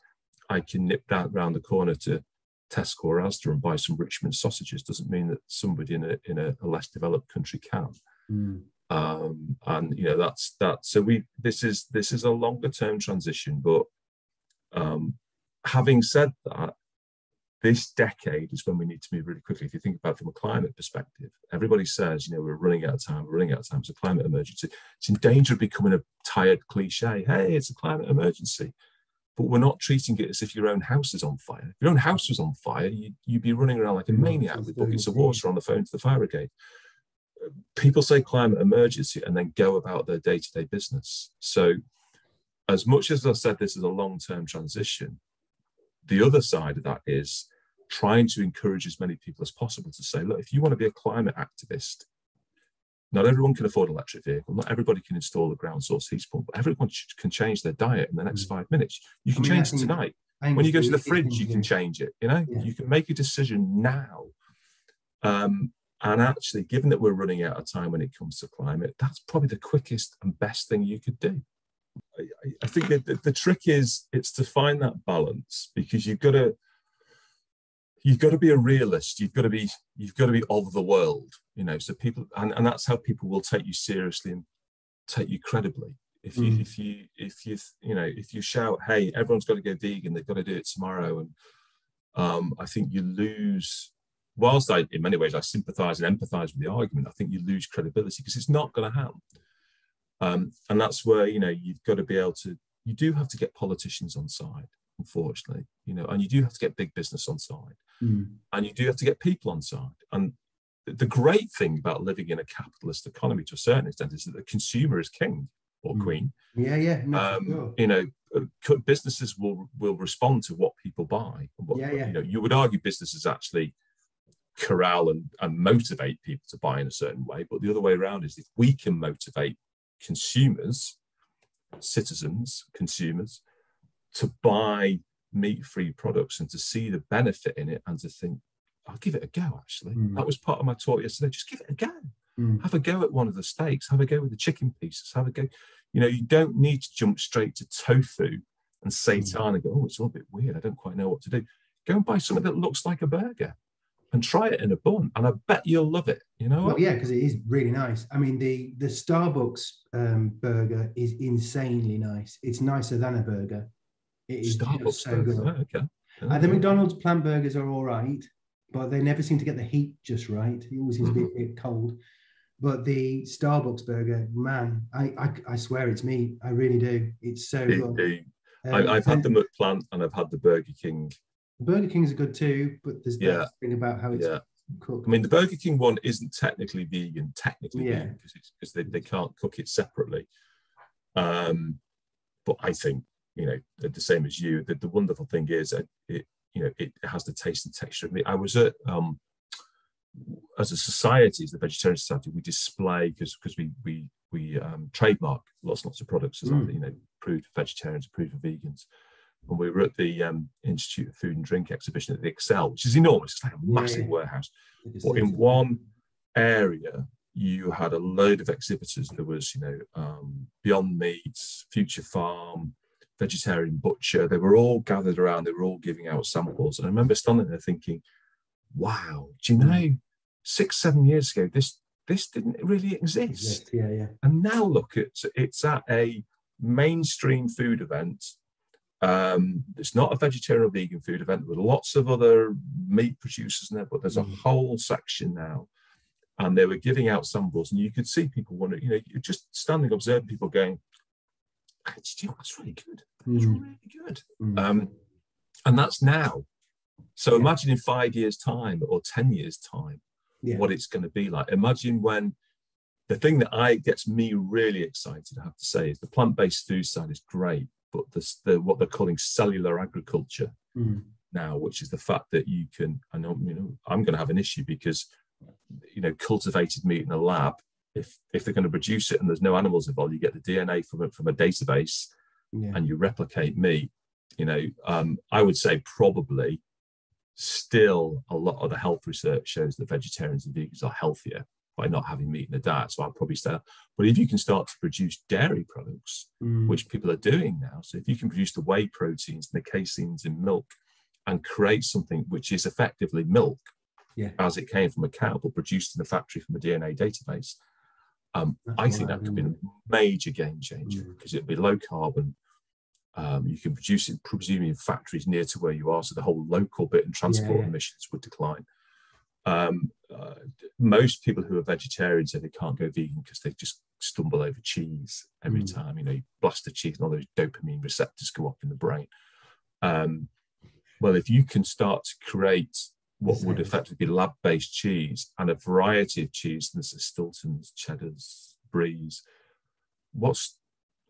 I can nip down round the corner to Tesco or Asda and buy some Richmond sausages doesn't mean that somebody in a in a, a less developed country can. Mm. Um, and you know that's that. So we this is this is a longer term transition, but um, having said that, this decade is when we need to move really quickly. If you think about it from a climate perspective, everybody says, you know, we're running out of time, we're running out of time. It's a climate emergency. It's in danger of becoming a tired cliche. Hey, it's a climate emergency. But we're not treating it as if your own house is on fire. If your own house was on fire, you, you'd be running around like a Mm, maniac with buckets of water on the phone to the fire brigade. People say climate emergency and then go about their day to day business. So, as much as I said this is a long term transition, the other side of that is trying to encourage as many people as possible to say, look, if you want to be a climate activist, not everyone can afford an electric vehicle. Not everybody can install a ground source heat pump. But everyone can change their diet in the next Mm. five minutes. You can I mean, change it tonight. When you go to the fridge, you can change it. You know, Yeah. you can make a decision now. Um, and actually, given that we're running out of time when it comes to climate, that's probably the quickest and best thing you could do. I, think that the, the trick is it's to find that balance because you've got to you've got to be a realist. You've got to be you've got to be of the world you know so people and, and that's how people will take you seriously and take you credibly. If you Mm. if you if you you know if you shout hey everyone's got to go vegan they've got to do it tomorrow and um, i think you lose whilst i in many ways i sympathize and empathize with the argument i think you lose credibility because it's not going to happen um, and that's where you know you've got to be able to you do have to get politicians on side unfortunately you know and you do have to get big business on side Mm. and you do have to get people on side. And the great thing about living in a capitalist economy to a certain extent is that the consumer is king or Mm. queen. Yeah, yeah. Um, sure. You know, uh, businesses will will respond to what people buy. What, Yeah, yeah. You know, you would argue businesses actually corral and, and motivate people to buy in a certain way, but the other way around is if we can motivate consumers, citizens, consumers, to buy meat-free products and to see the benefit in it and to think, I'll give it a go. Actually, Mm. that was part of my talk yesterday. Just give it a go Mm. have a go at one of the steaks, have a go with the chicken pieces, have a go. You know, you don't need to jump straight to tofu and seitan and go, oh, it's all a bit weird. I don't quite know what to do. Go and buy something that looks like a burger and try it in a bun. And I bet you'll love it. You know Well, yeah, because it is really nice. I mean, the the Starbucks um, burger is insanely nice. It's nicer than a burger. It is Starbucks. so burger. good. Oh, okay. Uh, the McDonald's plant burgers are all right, but they never seem to get the heat just right. It always seems to be Mm-hmm. a bit cold. But the Starbucks burger, man, I, I I swear it's me. I really do. It's so good. Um, I, I've had the McPlant and I've had the Burger King. Burger Kings are good too, but there's Yeah. that thing about how it's Yeah. cooked. I mean, the Burger King one isn't technically vegan, technically Yeah. vegan, because they, they can't cook it separately. Um, but I think, you know, the same as you, the, the wonderful thing is that it, you know, it has the taste and texture of meat. I was at, um, as a society, as the Vegetarian Society, we display, because because we, we, we um, trademark lots and lots of products as Mm. you know, approved for vegetarians, approved for vegans. And we were at the um, Institute of Food and Drink exhibition at the ExCeL, which is enormous. It's like a massive yeah. warehouse. But in one area, you had a load of exhibitors. There was, you know, um, Beyond Meats, Future Farm, Vegetarian Butcher. They were all gathered around. They were all giving out samples. And I remember standing there thinking, "Wow, do you know, six, seven years ago, this this didn't really exist." Yeah, yeah. And now look, it's it's at a mainstream food event, Um, it's not a vegetarian or vegan food event with lots of other meat producers in there, but there's a Mm. whole section now. And they were giving out samples, and you could see people wondering, you know, you're just standing observing people going, "Actually, that's really good. That's Mm. really good. Mm. Um, and that's now. So Yeah. imagine in five years' time or 10 years' time yeah. what it's going to be like. Imagine when the thing that I gets me really excited, I have to say, is the plant-based food side is great, but this, the what they're calling cellular agriculture Mm. now, which is the fact that you can, I know, you know, I'm going to have an issue because, you know, cultivated meat in a lab, if if they're going to produce it and there's no animals involved, you get the DNA from it from a database Yeah. and you replicate meat, you know, um, I would say probably still a lot of the health research shows that vegetarians and vegans are healthier by not having meat in the diet. So I'll probably say, but if you can start to produce dairy products, Mm. which people are doing now, so if you can produce the whey proteins and the caseins in milk and create something which is effectively milk Yeah. as it came from a cow, but produced in a factory from a DNA database, um, I think that could be a major game changer Mm. because it'd be low carbon. Um, you can produce it, presumably in factories near to where you are, so the whole local bit and transport yeah. emissions would decline. Um, uh, most people who are vegetarians say they can't go vegan because they just stumble over cheese every Mm. time. You know, you blast the cheese and all those dopamine receptors go up in the brain. Um, well, if you can start to create what would effectively be lab-based cheese and a variety of cheese, there's Stiltons, Cheddars, Bries, what's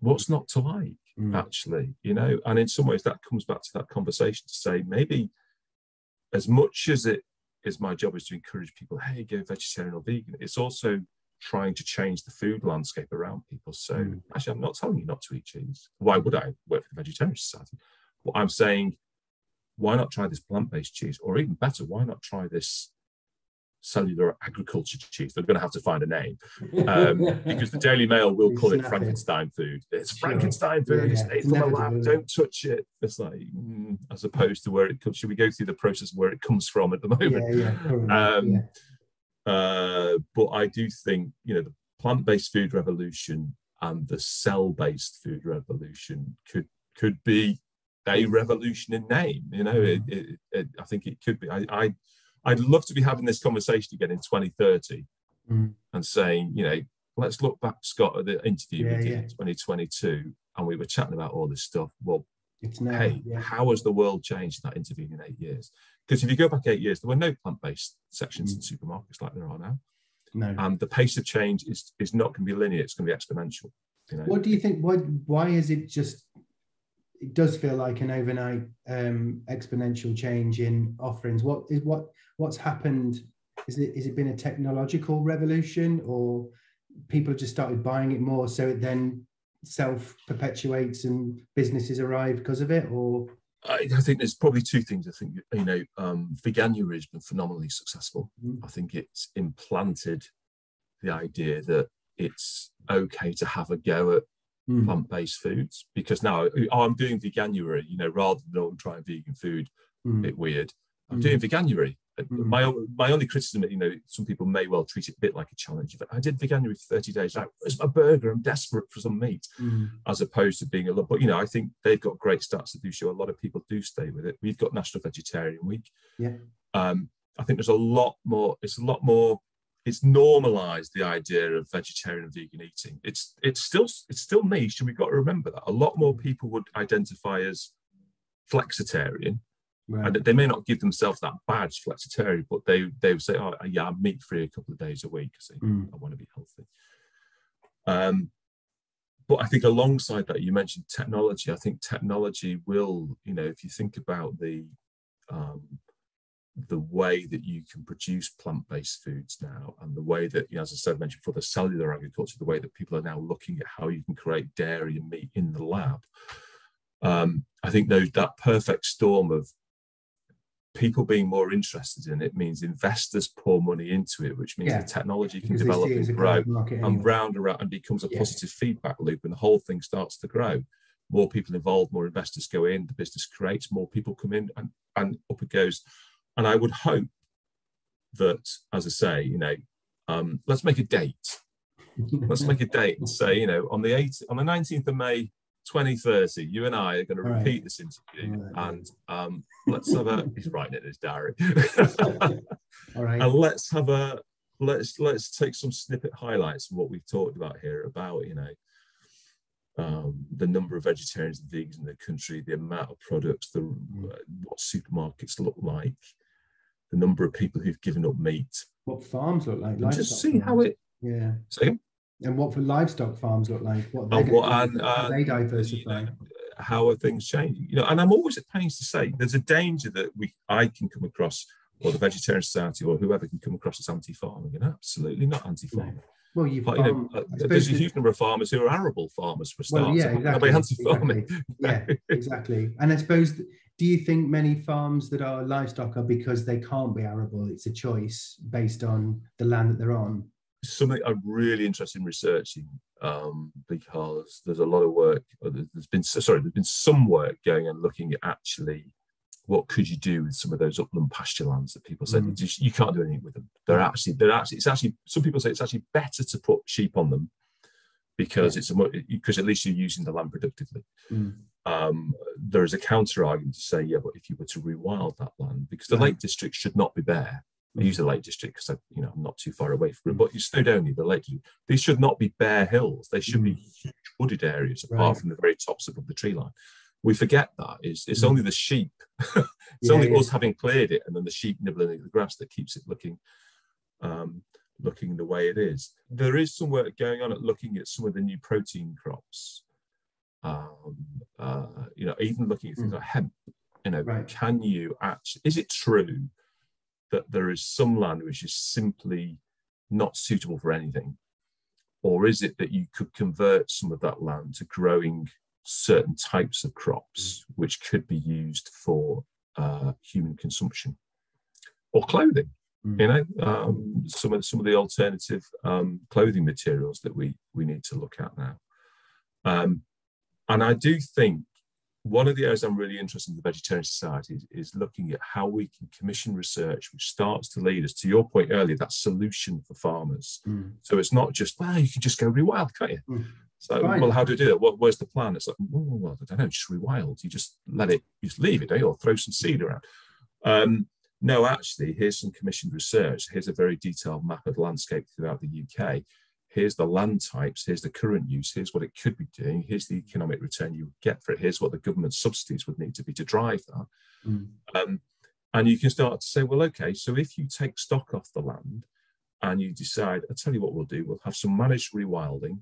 what's not to like? Mm. actually you know and in some ways that comes back to that conversation to say maybe as much as it is my job is to encourage people hey go vegetarian or vegan it's also trying to change the food landscape around people. So Mm. actually i'm not telling you not to eat cheese. Why would i work for the vegetarian society? What i'm saying why not try this plant-based cheese? Or even better why not try this cellular agriculture cheese they're going to have to find a name um, because the Daily Mail will call it. Frankenstein food. It's. Frankenstein food. Yeah, It's yeah. It's from a lab. Don't touch it. It's like mm, as opposed to where it comes. Should we go through the process where it comes from at the moment? yeah, yeah, Um. Uh, but I do think you know the plant-based food revolution and the cell-based food revolution could could be a revolution in name. You know, it, it, it, I think it could be. I, I I'd love to be having this conversation again in 2030 Mm. and saying, you know, let's look back, Scott, at the interview Yeah, we did yeah. in 2022, and we were chatting about all this stuff. Well, It's now. hey, yeah. how has the world changed in that interview in eight years? Because if you go back eight years, there were no plant-based sections in Mm. supermarkets like there are now, No. and the pace of change is is not going to be linear; it's going to be exponential. You know, What do you think? Why why is it just? It does feel like an overnight um, exponential change in offerings. What is what what's happened? Is it is it been a technological revolution, or people have just started buying it more, so it then self perpetuates and businesses arrive because of it, or I, I think there's probably two things. I think you know, um, Veganuary has been phenomenally successful. Mm. I think it's implanted the idea that it's okay to have a go at Mm. plant-based foods because now I'm doing veganuary, you know, rather than I'm trying vegan food, a Mm. bit weird. I'm Mm. doing veganuary. Mm. My my only criticism, you know, some people may well treat it a bit like a challenge. But I did veganuary for 30 days. Like, where's my burger? I'm desperate for some meat, Mm. as opposed to being a lot. But you know, I think they've got great stats that do show a lot of people do stay with it. We've got National Vegetarian Week. Yeah. Um, I think there's a lot more. It's a lot more it's normalized the idea of vegetarian and vegan eating. It's it's still it's still niche, and we've got to remember that a lot more people would identify as flexitarian, Right. and they may not give themselves that badge flexitarian, but they they would say, "Oh, yeah, I'm meat free a couple of days a week because Mm. I want to be healthy." Um, but I think alongside that, you mentioned technology. I think technology will, you know, if you think about the um, the way that you can produce plant-based foods now, and the way that, you know, as I said, mentioned for the cellular agriculture, the way that people are now looking at how you can create dairy and meat in the lab. Um, I think those that perfect storm of people being more interested in it means investors pour money into it, which means Yeah, the technology can Because develop see it as and grow growth market and anyway. round and round and becomes a Yeah. positive feedback loop and the whole thing starts to grow more people involved more investors go in the business creates more people come in and, and up it goes and i would hope that as i say you know um, let's make a date let's make a date and say you know on the 8th on the 19th of may 2030, you and I are going to All right. repeat this interview right. and um, let's have a, he's writing it in his diary. All right. and let's have a, let's, let's take some snippet highlights of what we've talked about here about, you know, um, the number of vegetarians and vegans in the country, the amount of products, the uh, what supermarkets look like, the number of people who've given up meat. What farms look like? And just see how it. Yeah. So, And what for livestock farms look like? What they're and what and how uh, they you know, how are things changing? You know, and I'm always at pains to say there's a danger that we I can come across, or the Vegetarian Society, or whoever can come across as anti-farming, and absolutely not anti-farming. Well, you But, you know, uh, there's a huge number of farmers who are arable farmers for Well, starters. yeah, can they exactly, anti-farming? exactly. yeah, exactly. And I suppose, do you think many farms that are livestock are because they can't be arable? It's a choice based on the land that they're on. something I'm really interested in researching um, because there's a lot of work. there- There's been sorry, there's been some work going and looking at actually what could you do with some of those upland pasture lands that people said Mm. just, you can't do anything with them. They're actually they're actually it's actually some people say it's actually better to put sheep on them because Yeah. it's a because at least you're using the land productively. Mm. Um, there is a counter argument to say, yeah, but if you were to rewild that land, because the Right. Lake District should not be bare. I use the Lake District because I, you know I'm not too far away from it, Mm. but you Snowdonia, the Lake these should not be bare hills. They should be huge wooded areas apart Right. from the very tops above the tree line. We forget that it's, it's Mm. only the sheep. it's Yeah, only yeah. us having cleared it, and then the sheep nibbling at the grass that keeps it looking, um, looking the way it is. There is some work going on at looking at some of the new protein crops. Um, uh, you know, even looking at things Mm. like hemp. You know, Right. can you actually? Is it true that there is some land which is simply not suitable for anything, or is it that you could convert some of that land to growing certain types of crops which could be used for uh, human consumption or clothing? Mm. You know, um, some of some of the alternative um, clothing materials that we we need to look at now. Um, and I do think one of the areas I'm really interested in the Vegetarian Society is, is looking at how we can commission research which starts to lead us to your point earlier, that solution for farmers. Mm. So it's not just, well, you can just go rewild, can't you? Mm. So, Fine. well, how do you do that? What, where's the plan? It's like, well, I don't know, just rewild. You just let it, you just leave it, don't you? Or throw some seed around. No, actually, here's some commissioned research. Here's a very detailed map of the landscape throughout the UK. Here's the land types. Here's the current use. Here's what it could be doing. Here's the economic return you would get for it. Here's what the government subsidies would need to be to drive that. Mm. Um, and you can start to say, well, okay, so if you take stock off the land and you decide, I'll tell you what we'll do, we'll have some managed rewilding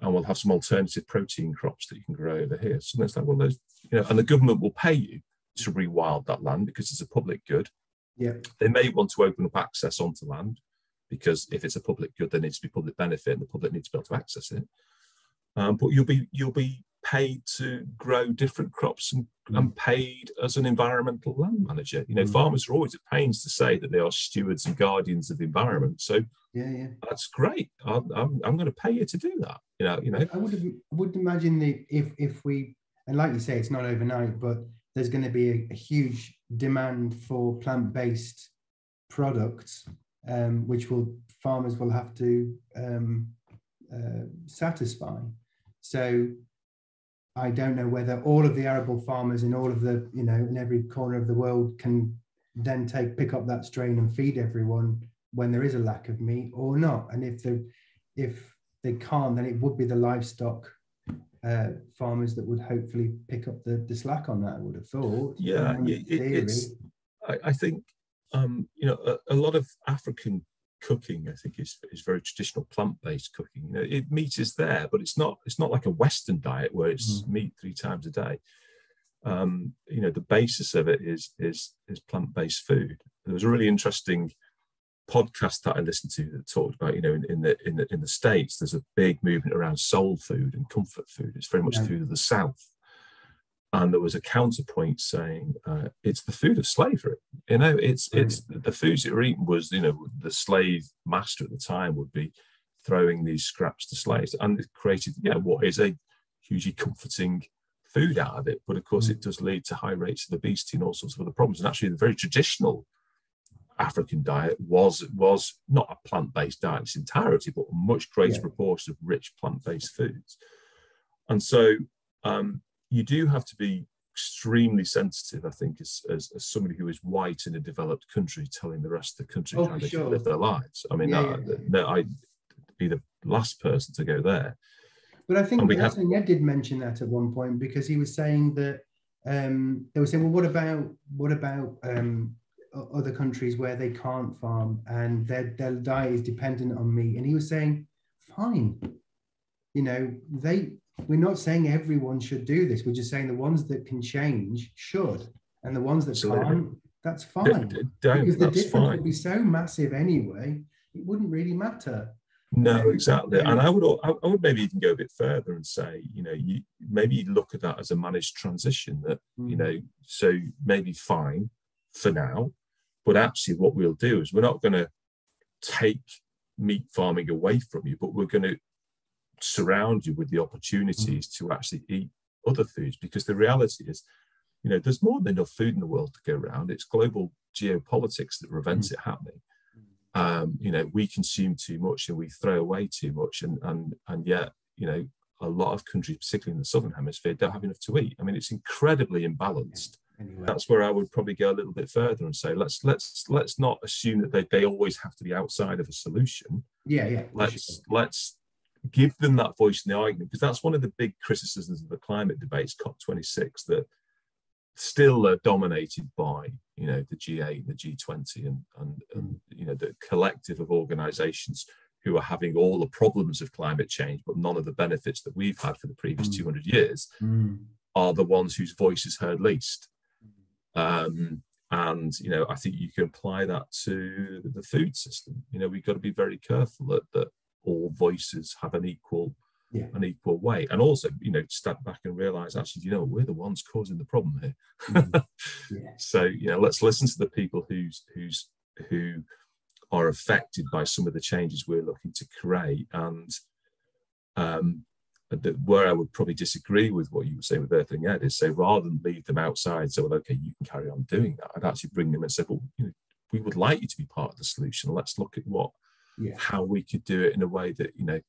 and we'll have some alternative protein crops that you can grow over here. So it's like, well, those, you know, and the government will pay you to rewild that land because it's a public good. Yeah. They may want to open up access onto land because if it's a public good, there needs to be public benefit and the public needs to be able to access it. Um, but you'll be you'll be paid to grow different crops and, and paid as an environmental land manager. You know, Mm. farmers are always at pains to say that they are stewards and guardians of the environment. So Yeah, yeah. that's great. I'm, I'm, I'm going to pay you to do that. You know, you know. I would I would imagine that if if we and like you say, it's not overnight, but there's going to be a, a huge demand for plant-based products, um, which will farmers will have to um, uh, satisfy. So I don't know whether all of the arable farmers in all of the you know in every corner of the world can then take pick up that strain and feed everyone when there is a lack of meat or not. And if the if they can't, then it would be the livestock uh, farmers that would hopefully pick up the, the slack on that. I would have thought. Yeah, Um, it- it- it's- I, I think um, you know a, a lot of African cooking. I think is is very traditional plant based cooking. You know, it, meat is there, but it's not it's not like a Western diet where it's Mm. meat three times a day. Um, you know, the basis of it is is is plant based food. There was a really interesting podcast that I listened to that talked about you know in, in the in the in the states there's a big movement around soul food and comfort food. It's very much Yeah. food of the South and there was a counterpoint saying uh, it's the food of slavery. You know, it's Right. it's the foods that were eaten was you know the slave master at the time would be throwing these scraps to slaves, and it created yeah you know, what is a hugely comforting food out of it. But of course, Mm. it does lead to high rates of obesity and all sorts of other problems. And actually, the very traditional African diet was was not a plant based diet in its entirety, but a much greater Yeah. proportion of rich plant based foods. And so um, you do have to be extremely sensitive, I think, as, as, as, somebody who is white in a developed country telling the rest of the country Oh, how they sure. should live their lives. I mean, Yeah, that, yeah, that- I'd be the last person to go there. But I think we have- Ned did mention that at one point because he was saying that um, they were saying, well, what about what about um, other countries where they can't farm and their their diet is dependent on meat? And he was saying, fine, you know, they we're not saying everyone should do this. We're just saying the ones that can change should, and the ones that Absolutely. can't, that's fine. d- Don't, Because the that's difference fine. would be so massive anyway, it wouldn't really matter. No, exactly. And I would I would maybe even go a bit further and say, you know, you maybe you look at that as a managed transition that, you Mm. know, so maybe fine for now, but actually what we'll do is we're not going to take meat farming away from you, but we're going to surround you with the opportunities to actually eat other foods because the reality is, you know, there's more than enough food in the world to go around. It's global geopolitics that prevents it happening um, you know, we consume too much and we throw away too much, and and and yet, you know, a lot of countries, particularly in the southern hemisphere, don't have enough to eat. I mean, it's incredibly imbalanced. Anyway, That's where I would probably go a little bit further and say, let's let's let's not assume that they, they always have to be outside of a solution. yeah, yeah. Let's let's give them that voice in the argument because that's one of the big criticisms of the climate debates, COP26, that still are dominated by you know the G8, and the G20, and and, and you know the collective of organisations who are having all the problems of climate change, but none of the benefits that we've had for the previous Mm. 200 years Mm. are the ones whose voice is heard least. Um, and you know, I think you can apply that to the food system. You know, we've got to be very careful that that all voices have an equal Yeah. an equal weight, and also you know step back and realize actually, you know, we're the ones causing the problem here. Mm. yeah. So you know, let's listen to the people who's who's who are affected by some of the changes we're looking to create. And um, the, where I would probably disagree with what you were saying with Earthling Ed is say rather than leave them outside, say, well, okay, you can carry on doing that. I'd actually bring them and say, well, you know, we would like you to be part of the solution. Let's look at what Yeah. how we could do it in a way that you know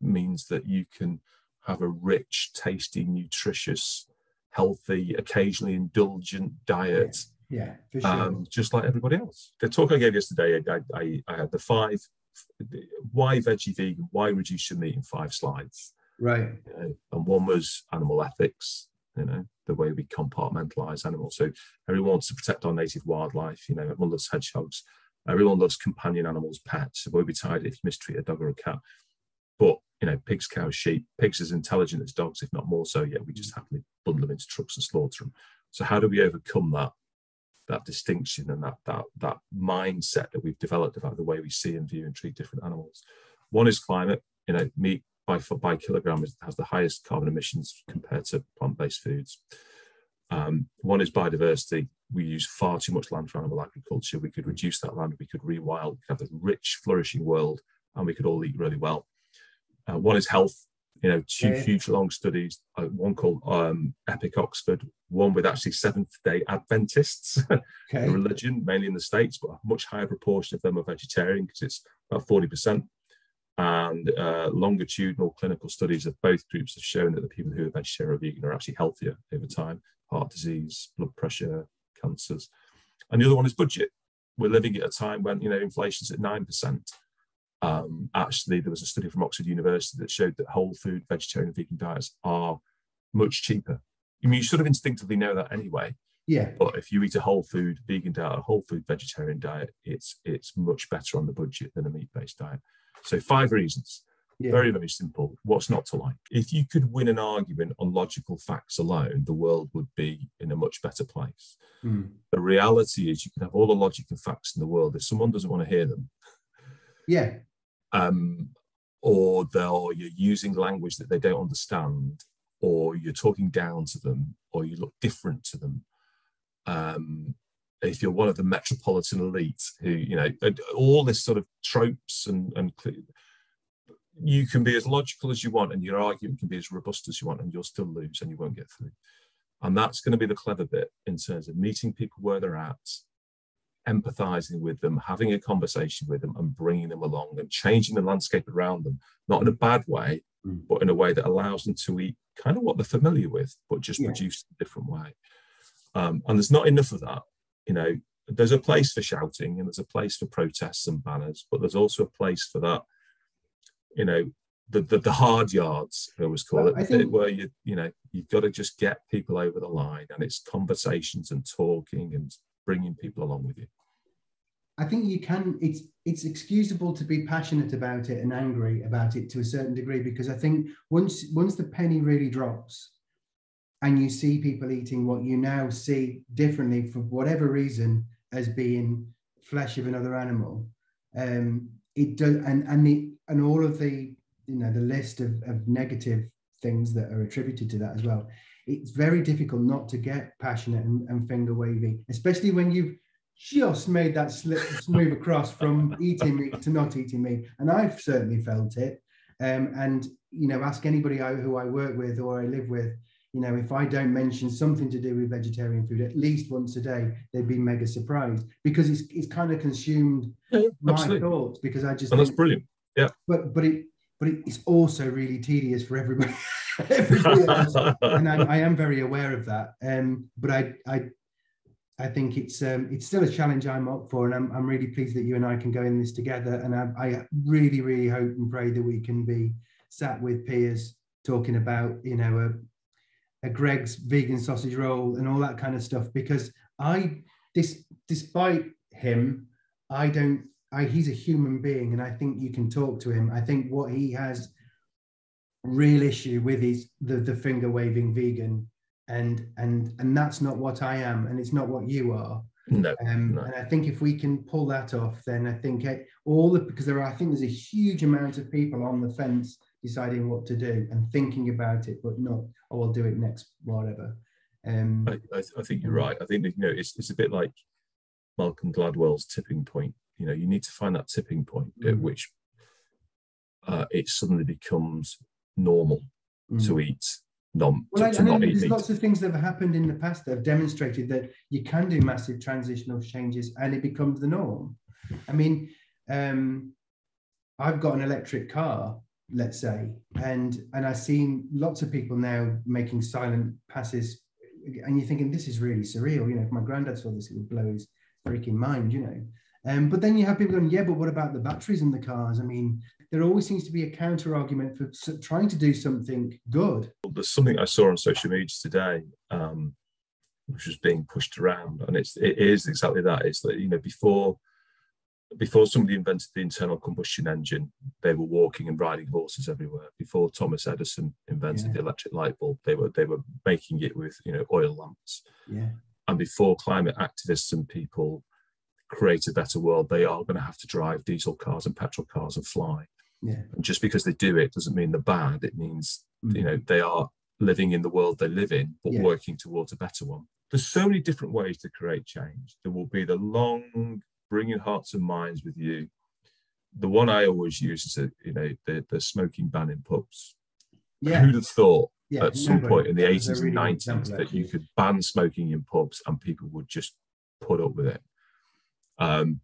means that you can have a rich, tasty, nutritious, healthy, occasionally indulgent diet Yeah, for sure. um, just like everybody else. The talk I gave yesterday, I, I, I had the five why veggie vegan, why reduce your meat in five slides, right. you know, and one was animal ethics, you know, the way we compartmentalize animals. So everyone wants to protect our native wildlife, you know, everyone loves hedgehogs, everyone loves companion animals, pets. We'll be tired if you mistreat a dog or a cat. But you know, pigs, cows, sheep, pigs as intelligent as dogs, if not more so. Yet we just happily bundle them into trucks and slaughter them. So how do we overcome that that distinction and that that that mindset that we've developed about the way we see and view and treat different animals? One is climate. You know, meat by foot by kilogram is, has the highest carbon emissions compared to plant-based foods. Um, one is biodiversity. We use far too much land for animal agriculture. We could reduce that land. We could rewild. We could have a rich, flourishing world, and we could all eat really well. Uh, one is health. You know, two Yeah. huge long studies. Uh, one called um, EPIC-Oxford. One with actually Seventh Day Adventists, Okay. a religion, mainly in the States, but a much higher proportion of them are vegetarian because it's about 40%. And uh, longitudinal clinical studies of both groups have shown that the people who are vegetarian or vegan are actually healthier over time heart disease, blood pressure, cancers. And the other one is budget. We're living at a time when you know inflation's at 9%. Um, actually, there was a study from Oxford University that showed that whole food, vegetarian, and vegan diets are much cheaper. I mean, you sort of instinctively know that anyway. Yeah. But if you eat a whole food vegan diet, a whole food vegetarian diet, it's it's much better on the budget than a meat-based diet. So five reasons. Yeah. Very, very simple. What's not to like? If you could win an argument on logical facts alone, the world would be in a much better place. Mm. The reality is you can have all the logic and facts in the world. If someone doesn't want to hear them, Yeah. um, or they're you're using language that they don't understand, or you're talking down to them, or you look different to them. Um, if you're one of the metropolitan elite who, you know, all this sort of tropes and and you can be as logical as you want, and your argument can be as robust as you want, and you'll still lose, and you won't get through. And that's going to be the clever bit in terms of meeting people where they're at, empathizing with them, having a conversation with them, and bringing them along and changing the landscape around them, not in a bad way, Mm. but in a way that allows them to eat kind of what they're familiar with, but just Yeah. produced a different way. Um, and there's not enough of that. You know, there's a place for shouting and there's a place for protests and banners, but there's also a place for that, you know, the the, the hard yards, I always call Well, it, think- where you, you know, you've got to just get people over the line and it's conversations and talking and bringing people along with you. I think you can. It's it's excusable to be passionate about it and angry about it to a certain degree because I think once once the penny really drops, and you see people eating what you now see differently for whatever reason as being flesh of another animal, um, it does, and and the and all of the you know the list of, of negative things that are attributed to that as well. It's very difficult not to get passionate and, and finger wavy, especially when you've just made that slip move across from eating meat to not eating meat. And i've certainly felt it. Um, and you know ask anybody I, who i work with or i live with you know if i don't mention something to do with vegetarian food at least once a day they'd be mega surprised because it's, it's kind of consumed Yeah, my absolutely. thoughts because i just And that's think- brilliant. but but it but it's also really tedious for everybody everybody else and I, I am very aware of that. Um, but I, I, I think it's um, it's still a challenge I'm up for, and I'm, I'm really pleased that you and I can go in this together. And I, I really, really hope and pray that we can be sat with Piers talking about, you know, a, a Greggs vegan sausage roll and all that kind of stuff. Because I, this, despite him, I don't. I, he's a human being, and I think you can talk to him. I think what he has real issue with is the, the finger waving vegan and and and that's not what i am and it's not what you are no, um No. and i think if we can pull that off then i think it, all the because there are i think there's a huge amount of people on the fence deciding what to do and thinking about it but not oh i'll do it next whatever um I, I, think you're right. I think you know it's it's a bit like Malcolm Gladwell's tipping point. You know, you need to find that tipping point at Mm. which uh, it suddenly becomes normal mm. to eat non Well, to, to know not eat there's meat. lots of things that have happened in the past that have demonstrated that you can do massive transitional changes and it becomes the norm. I mean, um, I've got an electric car, let's say, and and I've seen lots of people now making silent passes, and you're thinking this is really surreal. You know, if my granddad saw this, it would blow his freaking mind. You know. Um, but then you have people going, yeah, but what about the batteries in the cars? I mean, there always seems to be a counter argument for trying to do something good. There's something I saw on social media today, um, which was being pushed around, and it's it is exactly that. It's that you know before before somebody invented the internal combustion engine, they were walking and riding horses everywhere. Before Thomas Edison invented Yeah. the electric light bulb, they were they were making it with you know oil lamps. Yeah. And before climate activists and people create a better world, they are going to have to drive diesel cars and petrol cars and fly. Yeah. And just because they do it doesn't mean they're bad. It means Mm. you know they are living in the world they live in, but Yeah. working towards a better one. There's so many different ways to create change. There will be the long bringing hearts and minds with you. The one I always use is a, you know the the smoking ban in pubs. Yeah. Who'd have thought yeah, at some point in the That was a 80s and really good 90s example, that you could ban smoking in pubs and people would just put up with it. Um,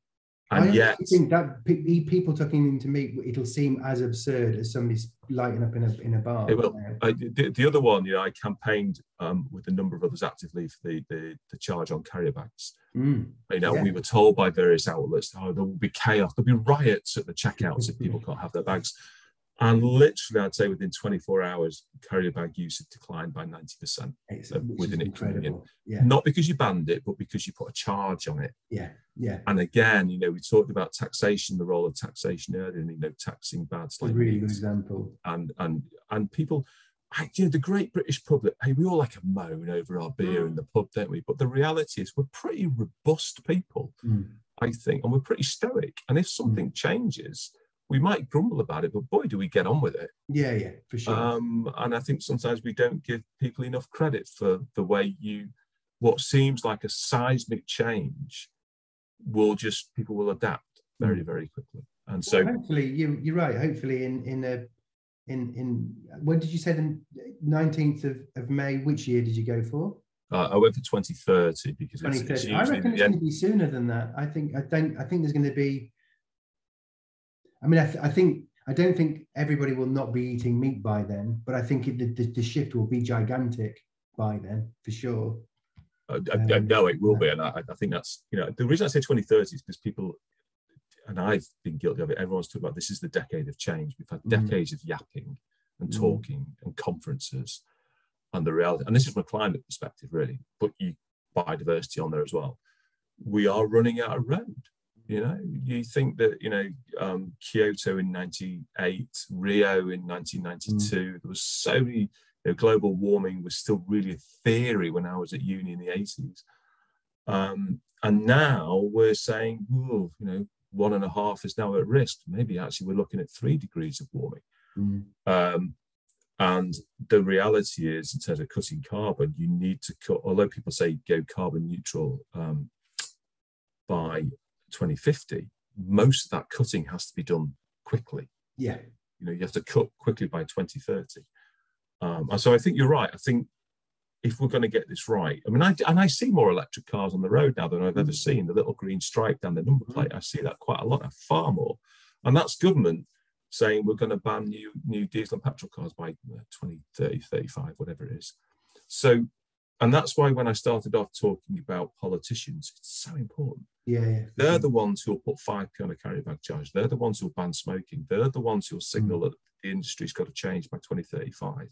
I yet, think that pe- pe- people talking into me, it'll seem as absurd as somebody's lighting up in a in a bar. It will. I, the, the other one, you know, I campaigned um, with a number of others actively for the, the, the charge on carrier bags. Mm. You know, Yeah. we were told by various outlets, oh, there will be chaos, there'll be riots at the checkouts if people can't have their bags. And literally, I'd say within 24 hours, carrier bag use had declined by 90%. It's, Uh, within incredible. Yeah, Not because you banned it, but because you put a charge on it. yeah, yeah. And again, you know, we talked about taxation, the role of taxation earlier, and you know, taxing bad like really good example. and and and people I, you know, the great British public, hey, we all like a moan over our beer in the pub, don't we? But the reality is, we're pretty robust people, Mm. I think, and we're pretty stoic. And if something changes, we might grumble about it, but boy, do we get on with it. Yeah, yeah, for sure. Um, and I think sometimes we don't give people enough credit for the way you, what seems like a seismic change, will just people will adapt very, very quickly. And so, Well, hopefully, you you're right. Hopefully, in in a in in when did you say the nineteenth of, of May? Which year did you go for? uh, I went for 2030 because it's, it's. I reckon it's going to be sooner than that. I think I think I think there's going to be. I mean, I, th- I think I don't think everybody will not be eating meat by then, but I think it, the, the shift will be gigantic by then for sure. I, I, know it will be, and I, I, think that's you know the reason I say 2030 is because people, and I've been guilty of it. Everyone's talking about this is the decade of change. We've had mm. decades of yapping and mm. talking and conferences, and the reality. And this is from a climate perspective, really, but you biodiversity on there as well. We are running out of road. You know, you think that you know um, Kyoto in '98, Rio in 1992. Mm. There was so many. You know, global warming was still really a theory when I was at uni in the 80s, um, and now we're saying, you know, one and a half is now at risk. Maybe actually we're looking at three degrees of warming. Mm. Um, and the reality is, in terms of cutting carbon, you need to cut, although people say go carbon neutral um, by 2050, most of that cutting has to be done quickly. Yeah. You know, you have to cut quickly by 2030. Um, and so I think you're right. I think if we're going to get this right, I mean, I, and I see more electric cars on the road now than I've ever mm. seen. The little green stripe down the number mm. plate, I see that quite a lot, far more. And that's government saying we're going to ban new new diesel and petrol cars by uh, 20, 30, 35, whatever it is. So, and that's why when I started off talking about politicians, it's so important. Yeah, yeah. They're the ones who'll put five p on a carry bag charge. They're the ones who'll ban smoking. They're the ones who'll signal mm. that the industry's got to change by 2035.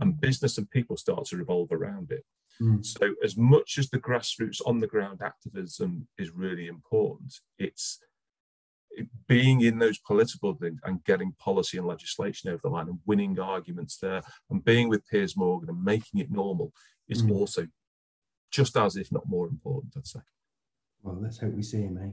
And business and people start to revolve around it. Mm. So, as much as the grassroots on the ground activism is really important, it's being in those political things and getting policy and legislation over the line and winning arguments there and being with Piers Morgan and making it normal is mm. also just as if not more important, I'd say. Well, let's hope we see him, eh?